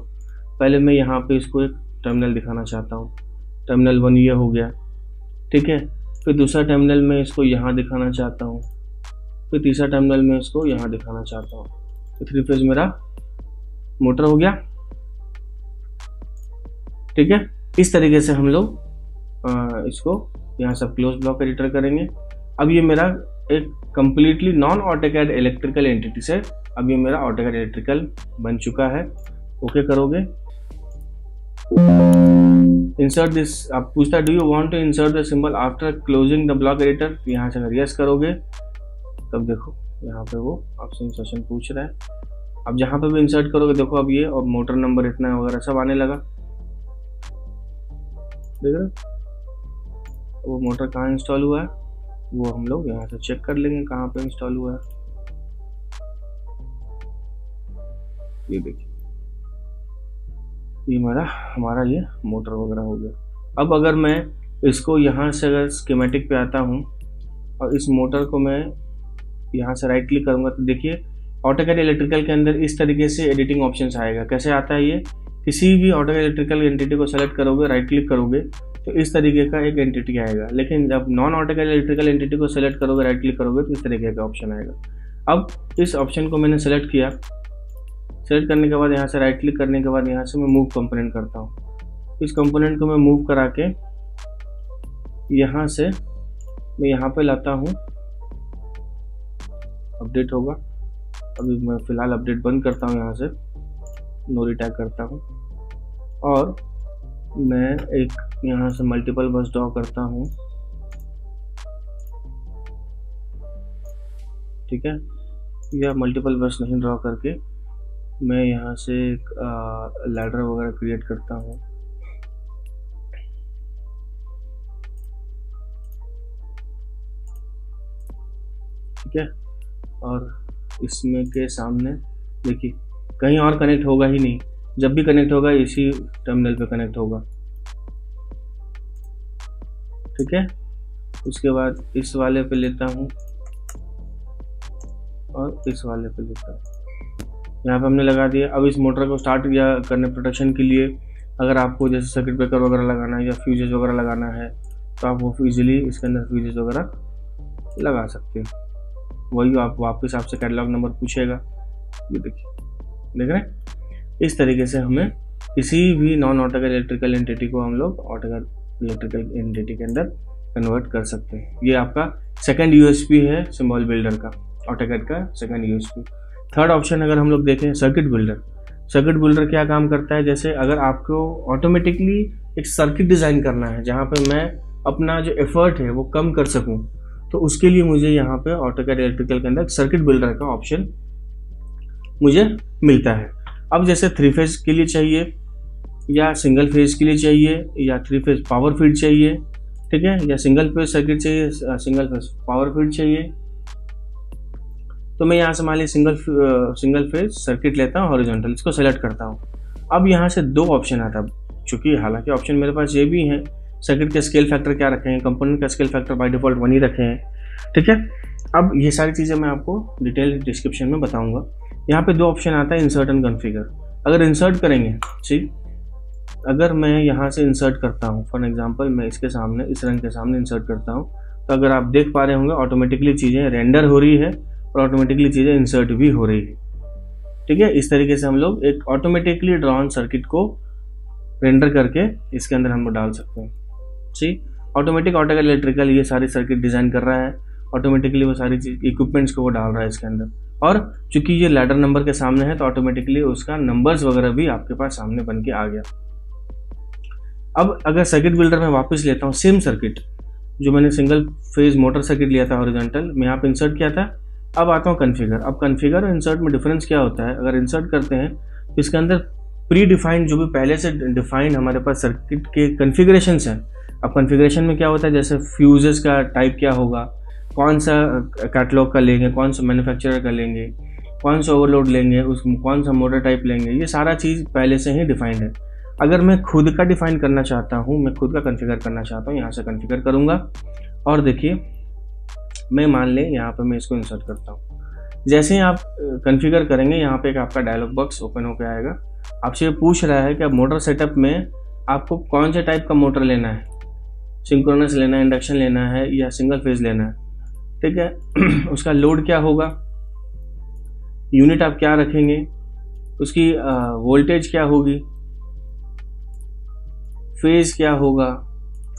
पहले मैं यहाँ पे इसको एक टर्मिनल दिखाना चाहता हूँ। टर्मिनल वन ये हो गया, ठीक है? फिर दूसरा टर्मिनल में इसको यहाँ दिखाना चाहता हूँ। फिर तीसरा टर्मिनल में इसको यहाँ दिखाना चाहता हूँ। तो थ्री फ़ेज़ मेरा मोटर हो गया, ठीक है? इस तरीके से हम लोग इसको यहाँ सब क्लोज ब्लॉक एडिटर करेंगे। अब ये मेरा एक completely non AutoCAD electrical entity से अब ये मेरा ऑटोकैड इलेक्ट्रिकल बन चुका है। ओके करोगे? इंसर्ट दिस आप पूछता है do you want to insert the symbol after closing the block editor यहाँ से अगर यस करोगे, तब देखो, यहाँ पे वो आपसे इंसर्शन पूछ रहा है। अब जहाँ पे भी इंसर्ट करोगे, देखो अब ये और मोटर नंबर इतना वगैरह सब आने लगा। देख रहे वो मोटर कहाँ इंस्टॉल हुआ है? वो हम लोग यहाँ से चेक कर लेंगे कहाँ पे इंस्टॉल हुआ है। ये देखिए। ये मेरा हमारा ये मोटर वगैरह हो गया। अब अगर मैं इसको यहाँ से अगर स्कीमेटिक पे आता हूँ और इस मोटर को मैं यहाँ से राइट क्लिक करूँगा तो देखिए ऑटोकैड इलेक्ट्रिकल के अंदर इस तरीके से एडिटिंग ऑप्शन आएगा। कैसे आता है ये? किसी भी ऑटोकैड इलेक्ट्रिकल एंटिटी को सेलेक्ट करोगे राइट क्लिक करोगे तो इस तरीके का एक एंटिटी आएगा। लेकिन जब नॉन ऑटोकैड इलेक्ट्रिकल एंटिटी को सेलेक्ट करोगे राइट क्लिक करोगे तो इस तरीके का ऑप्शन आएगा। अब इस ऑप्शन को मैंने सेलेक्ट किया। सेलेक्ट करने के बाद यहाँ से राइट क्लिक करने के बाद यहाँ से मैं मूव कंपोनेंट करता हूँ। इस कंपोनेंट को मैं मूव करा के यहाँ से मैं यहाँ पे लाता हूँ। अपडेट होगा। अभी मैं फ़िलहाल अपडेट बंद करता हूँ यहाँ से। नो रिटैग करता हूँ। और मैं एक यहाँ से मल्टीपल बस ड्रॉ करता हूँ। ठीक है? या मल्टीपल बस नहीं ड्रॉ करके मैं यहाँ से एक लैडर वगैरह क्रिएट करता हूँ। ठीक है? और इसमें के सामने देखिए, कहीं और कनेक्ट होगा ही नहीं। जब भी कनेक्ट होगा, इसी टर्मिनल पे कनेक्ट होगा। ठीक है? उसके बाद इस वाले पे लेता हूँ और इस वाले पे लेता हूँ। यहाँ पे हमने लगा दिया। अब इस मोटर को स्टार्ट या करने प्रोटेक्शन के लिए। अगर आपको जैसे सर्किट ब्रेकर वगैरह लगाना है या फ्यूजेस वगैरह लगाना है तो आप वो इजीली इसके अंदर फ्यूजेस वगैरह लगा सकते हैं। वही आप वापस आपसे कैटलॉग नंबर पूछेगा। ये देखिए। देख रहे हैं? इस तरीके से हमें किसी भी नॉन ऑटोकल इलेक्ट्रिकल एंटिटी को हम लोग ऑटोकल इलेक्ट्रिकल एंटिटी के अंदर कन्वर्ट कर सकते हैं। ये आपका सेकंड यूएसपी है सिंबल बिल्डर का ऑटोकैड का सेकंड यूएसपी थर्ड ऑप्शन अगर हम लोग देखें सर्किट बिल्डर सर्किट बिल्डर क्या काम करता है? जैसे अगर आपको ऑटोमेटिकली एक सर्किट डिज़ाइन करना है, जहाँ पे मैं अपना जो एफर्ट है वो कम कर सकूँ तो उसके लिए मुझे यहाँ पे ऑटोकैड इलेक्ट्रिकल के अंदर सर्किट बिल्डर का ऑप्शन मुझे मिलता है। अब जैसे थ्री फ़ेज़ के लिए चाहिए, या सिंगल फ़ेज़ के लिए चाहिए, या थ्री फ़ेज़ पावर फ़ीड चाहिए, ठीक है? या सिंगल फ़ेज़ सर्किट चाहिए सिंगल फ़ेज़ पावर फ़ीड चाहिए। तो मैं यहाँ से मान ली सिंगल सिंगल फ़ेज़ सर्किट लेता हूँ हॉरिजॉन्टल इसको सेलेक्ट करता हूँ। अब यहाँ से दो ऑप्शन आता है, चूँकि हालाँकि ऑप्शन मेरे पास ये भी हैं सर्किट के स्केल फैक्टर क्या रखे हैं कंपोनेंट का scale factor by default one ही रखे हैं ठीक है? अब ये सारी चीज़ें मैं आपको डिटेल डिस्क्रिप्शन में बताऊँगा। यहाँ पे दो ऑप्शन आता है इंसर्ट एंड कन्फिगर अगर इंसर्ट करेंगे, ठीक? अगर मैं यहाँ से इंसर्ट करता हूँ फॉर एग्ज़ाम्पल मैं इसके सामने, इस रंग के सामने इंसर्ट करता हूँ तो अगर आप देख पा रहे होंगे ऑटोमेटिकली चीज़ें रेंडर हो रही है और ऑटोमेटिकली चीज़ें इंसर्ट भी हो रही है। ठीक है? इस तरीके से हम लोग एक ऑटोमेटिकली ड्रॉन सर्किट को रेंडर करके इसके अंदर हम लोग डाल सकते हैं। ठीक? ऑटोमेटिक ऑटो इलेक्ट्रिकल ये सारी सर्किट डिज़ाइन कर रहा है। ऑटोमेटिकली वो सारी चीज़ इक्विपमेंट्स को वो डाल रहा है इसके अंदर। और चूँकि ये लैडर नंबर के सामने है तो ऑटोमेटिकली उसका नंबर्स वगैरह भी आपके पास सामने बन के आ गया। अब अगर सर्किट बिल्डर में वापस लेता हूँ सेम सर्किट जो मैंने सिंगल फ़ेज़ मोटर सर्किट लिया था हॉरिजॉन्टल मैं यहाँ पे इंसर्ट किया था। अब आता हूँ कन्फिगर अब कन्फिगर और इंसर्ट में डिफरेंस क्या होता है? अगर इंसर्ट करते हैं तो इसके अंदर प्री डिफाइंड जो भी पहले से डिफाइंड हमारे पास सर्किट के कन्फिग्रेशन हैं। अब कन्फिग्रेशन में क्या होता है? जैसे फ्यूजेस का टाइप क्या होगा? कौन सा कैटलॉग का लेंगे, कौन सा मैन्युफैक्चरर का लेंगे, कौन सा ओवरलोड लेंगे, उस, कौन सा मोटर टाइप लेंगे, ये सारा चीज़ पहले से ही डिफाइंड है। अगर मैं खुद का डिफाइन करना चाहता हूँ, मैं खुद का कन्फिगर करना चाहता हूँ, यहाँ से कन्फिगर करूँगा। और देखिए, मैं मान लें, यहाँ पर मैं इसको इंसर्ट करता हूँ। जैसे ही आप कन्फिगर करेंगे, यहाँ पे एक आपका डायलॉग बॉक्स ओपन होकर आएगा। आपसे ये पूछ रहा है कि अब मोटर सेटअप में आपको कौन से टाइप का मोटर लेना है? सिंक्रोनस लेना है इंडक्शन लेना है, या सिंगल फ़ेज़ लेना है? ठीक है? (clears throat) उसका लोड क्या होगा? यूनिट आप क्या रखेंगे? उसकी वोल्टेज क्या होगी? फ़ेज़ क्या होगा?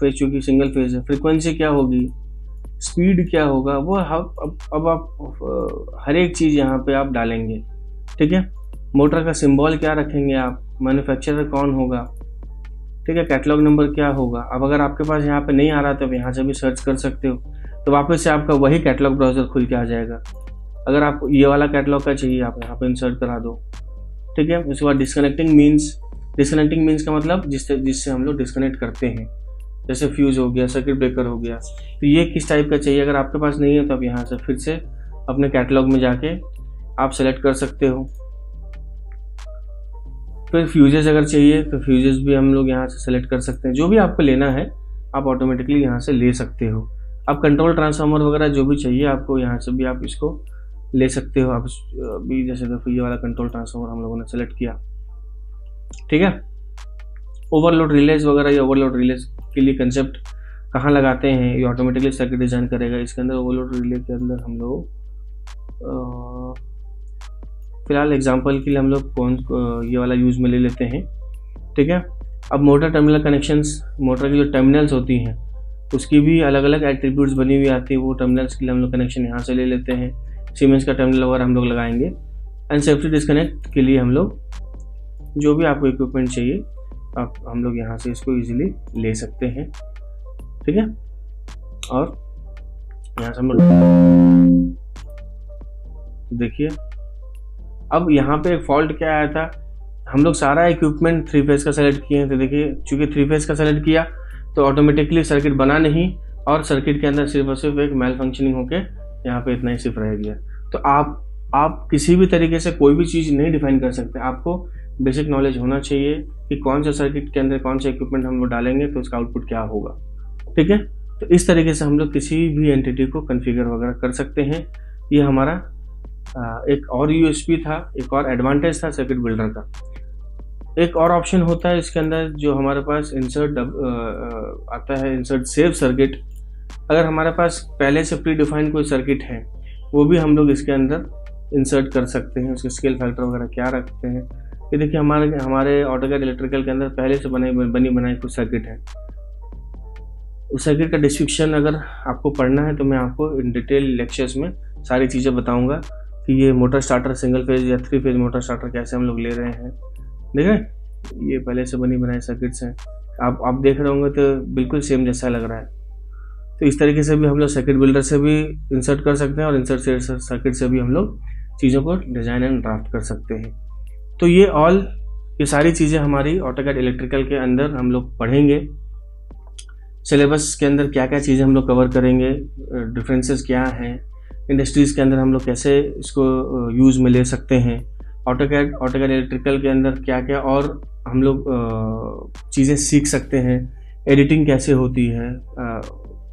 फ़ेज़ चूँकि सिंगल फ़ेज़ है फ्रीक्वेंसी क्या होगी? स्पीड क्या होगा? वो अब अब आप हर एक चीज़ यहाँ पे आप डालेंगे, ठीक है? मोटर का सिंबल क्या रखेंगे आप? मैन्युफैक्चरर कौन होगा? ठीक है कैटलॉग नंबर क्या होगा? अब अगर आपके पास यहाँ पे नहीं आ रहा तो आप यहाँ से भी सर्च कर सकते हो। तो वापस से आपका वही कैटलॉग ब्राउज़र खुल के आ जाएगा। अगर आपको ये वाला कैटलॉग का चाहिए, आप यहाँ पे इंसर्ट करा दो। ठीक है, उसके बाद डिस्कनेक्टिंग मीन्स डिसकनेक्टिंग मीन्स का मतलब जिससे जिससे हम लोग डिस्कनेक्ट करते हैं। जैसे फ्यूज हो गया सर्किट ब्रेकर हो गया। तो ये किस टाइप का चाहिए? अगर आपके पास नहीं है तो आप यहाँ से फिर से अपने कैटलॉग में जाके आप सेलेक्ट कर सकते हो। फिर फ्यूजेस अगर चाहिए तो फ्यूजेस भी हम लोग यहाँ से सेलेक्ट कर सकते हैं। जो भी आपको लेना है, आप ऑटोमेटिकली यहाँ से ले सकते हो। आप कंट्रोल ट्रांसफार्मर वगैरह जो भी चाहिए आपको, यहाँ से भी आप इसको ले सकते हो। आप भी जैसे देखो, ये वाला कंट्रोल ट्रांसफार्मर हम लोगों ने सेलेक्ट किया। ठीक है? ओवरलोड रिलेज वगैरह, या ओवरलोड रिलेज के लिए कंसेप्ट कहाँ लगाते हैं, ये ऑटोमेटिकली सर्किट डिज़ाइन करेगा। इसके अंदर ओवरलोड रिले के अंदर हम लोग फ़िलहाल एग्जांपल के लिए हम लोग कौन ये वाला यूज़ में ले लेते हैं। ठीक है? अब मोटर टर्मिनल कनेक्शंस मोटर की जो टर्मिनल्स होती हैं, उसकी भी अलग अलग एट्रीब्यूट्स बनी हुई आती है। वो टर्मिनल्स के लिए हम लोग कनेक्शन यहाँ से ले लेते हैं। सीमेंस का टर्मिनल वगैरह हम लोग लगाएँगे। एंड सेफ्टी डिस्कनेक्ट के लिए हम लोग जो भी आपको इक्विपमेंट चाहिए, आप, हम लोग यहाँ से इसको इजीली ले सकते हैं। ठीक है? और यहाँ से हम लोग देखिए। अब यहाँ पे एक फॉल्ट क्या आया था? हम लोग सारा इक्विपमेंट थ्री फ़ेज़ का सेलेक्ट किए तो देखिए, चूँकि थ्री फ़ेज़ का सेलेक्ट किया तो ऑटोमेटिकली सर्किट बना नहीं, और सर्किट के अंदर सिर्फ़ और सिर्फ़ एक मेल फंक्शनिंग होकर यहाँ पे इतना ही सिर्फ़ रह गया। तो आप आप किसी भी तरीके से कोई भी चीज़ नहीं डिफाइन कर सकते। आपको बेसिक नॉलेज होना चाहिए कि कौन सा सर्किट के अंदर कौन सा इक्विपमेंट हम लोग डालेंगे तो उसका आउटपुट क्या होगा। ठीक है? तो इस तरीके से हम लोग किसी भी एंटिटी को कन्फिगर वगैरह कर सकते हैं। ये हमारा एक और यूएसपी था, एक और एडवांटेज था सर्किट बिल्डर का। एक और ऑप्शन होता है इसके अंदर जो हमारे पास इंसर्ट आता है इंसर्ट सेव सर्किट अगर हमारे पास पहले से प्री डिफाइंड कोई सर्किट है, वो भी हम लोग इसके अंदर इंसर्ट कर सकते हैं, उसके स्केल फैक्टर वगैरह क्या रखते हैं। ये देखिए, हमारे हमारे ऑटोकैड इलेक्ट्रिकल के अंदर पहले से बने, बनी, बनाई कुछ सर्किट है। उस सर्किट का डिस्क्रिप्शन अगर आपको पढ़ना है तो मैं आपको इन डिटेल लेक्चर्स में सारी चीज़ें बताऊँगा। कि ये मोटर स्टार्टर सिंगल फ़ेज़ या थ्री फ़ेज़ मोटर स्टार्टर कैसे हम लोग ले रहे हैं। देख, ये पहले से बनी बनाए सर्किट्स हैं। आप आप देख रहे होंगे तो बिल्कुल सेम जैसा लग रहा है। तो इस तरीके से भी हम लोग सर्किट बिल्डर से भी इंसर्ट कर सकते हैं और इंसर्ट सर्किट से भी हम लोग चीज़ों को डिज़ाइन एंड ड्राफ्ट कर सकते हैं। तो ये ऑल ये सारी चीज़ें हमारी ऑटोकैड इलेक्ट्रिकल के अंदर हम लोग पढ़ेंगे। सिलेबस के अंदर क्या क्या चीज़ें हम लोग कवर करेंगे डिफरेंसेस क्या हैं इंडस्ट्रीज़ के अंदर हम लोग कैसे इसको यूज़ में ले सकते हैं ऑटोकैड ऑटोकैड इलेक्ट्रिकल के अंदर क्या क्या और हम लोग चीज़ें सीख सकते हैं, एडिटिंग कैसे होती है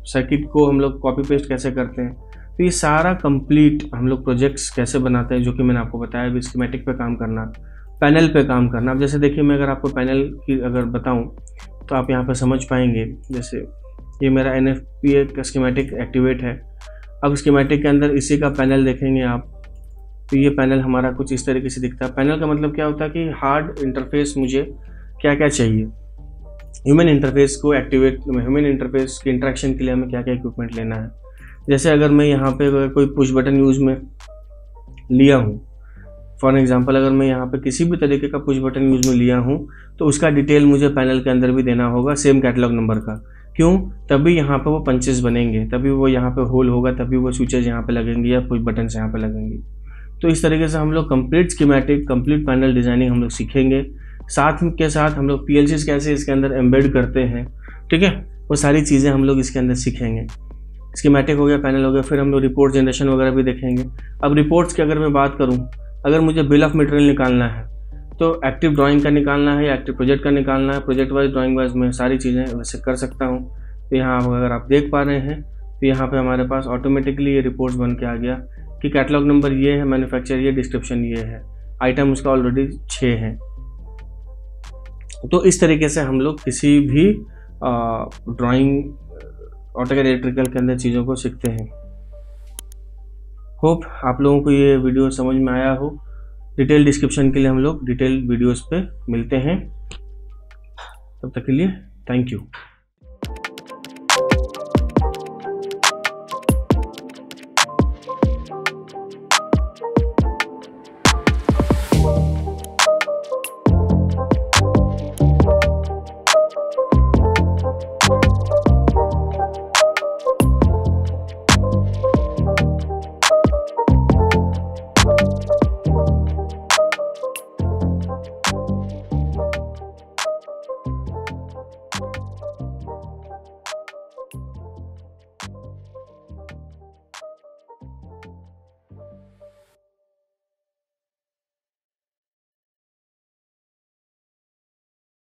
सर्किट को हम लोग कॉपी पेस्ट कैसे करते हैं। तो ये सारा कंप्लीट हम लोग प्रोजेक्ट्स कैसे बनाते हैं, जो कि मैंने आपको बताया अभी स्कीमेटिक पे काम करना पैनल पे काम करना। अब जैसे देखिए, मैं अगर आपको पैनल की अगर बताऊँ तो आप यहाँ पर समझ पाएँगे, जैसे ये मेरा N F A schematic activate है। अब स्कीमेटिक के अंदर इसी का पैनल देखेंगे आप। तो ये पैनल हमारा कुछ इस तरीके से दिखता है। पैनल का मतलब क्या होता है कि हार्ड इंटरफेस मुझे क्या क्या चाहिए? ह्यूमन इंटरफेस को एक्टिवेट ह्यूमन इंटरफेस के इंट्रैक्शन के लिए हमें क्या क्या इक्विपमेंट लेना है? जैसे अगर मैं यहाँ पे कोई पुश बटन यूज़ में लिया हूँ फॉर एग्जांपल अगर मैं यहाँ पे किसी भी तरीके का पुश बटन यूज़ में लिया हूँ तो उसका डिटेल मुझे पैनल के अंदर भी देना होगा सेम कैटलॉग नंबर का। क्यों? तभी यहाँ पर वो पंचेस बनेंगे, तभी वो यहाँ पे होल होगा, तभी वो स्विचेज यहाँ पे लगेंगे या पुश बटन्स यहाँ पे लगेंगे। तो इस तरीके से हम लोग complete schematic complete panel designing हम लोग सीखेंगे। साथ के साथ हम लोग पी कैसे इसके अंदर एम्बेड करते हैं, ठीक है? वो सारी चीज़ें हम लोग इसके अंदर सीखेंगे। स्कीमेटिक हो गया पैनल हो गया, फिर हम लोग रिपोर्ट जनरेशन वगैरह भी देखेंगे। अब रिपोर्ट्स की अगर मैं बात करूँ, अगर मुझे बिल ऑफ़ मटेरियल निकालना है तो एक्टिव ड्राइंग का निकालना है या एक्टिव प्रोजेक्ट का निकालना है प्रोजेक्ट वाइज ड्राइंग वाइज मैं सारी चीज़ें वैसे कर सकता हूँ। तो यहाँ अगर आप देख पा रहे हैं तो यहाँ पे हमारे पास ऑटोमेटिकली ये रिपोर्ट्स बन के आ गया कि कैटलॉग नंबर ये है मैन्युफैक्चर ये डिस्क्रिप्शन ये है। आइटम उसका ऑलरेडी छः है। तो इस तरीके से हम लोग किसी भी ड्राइंग ऑटोकैड इलेक्ट्रिकल के अंदर चीज़ों को सीखते हैं। होप आप लोगों को ये वीडियो समझ में आया हो। डिटेल डिस्क्रिप्शन के लिए हम लोग डिटेल वीडियोस पे मिलते हैं। तब तक के लिए थैंक यू।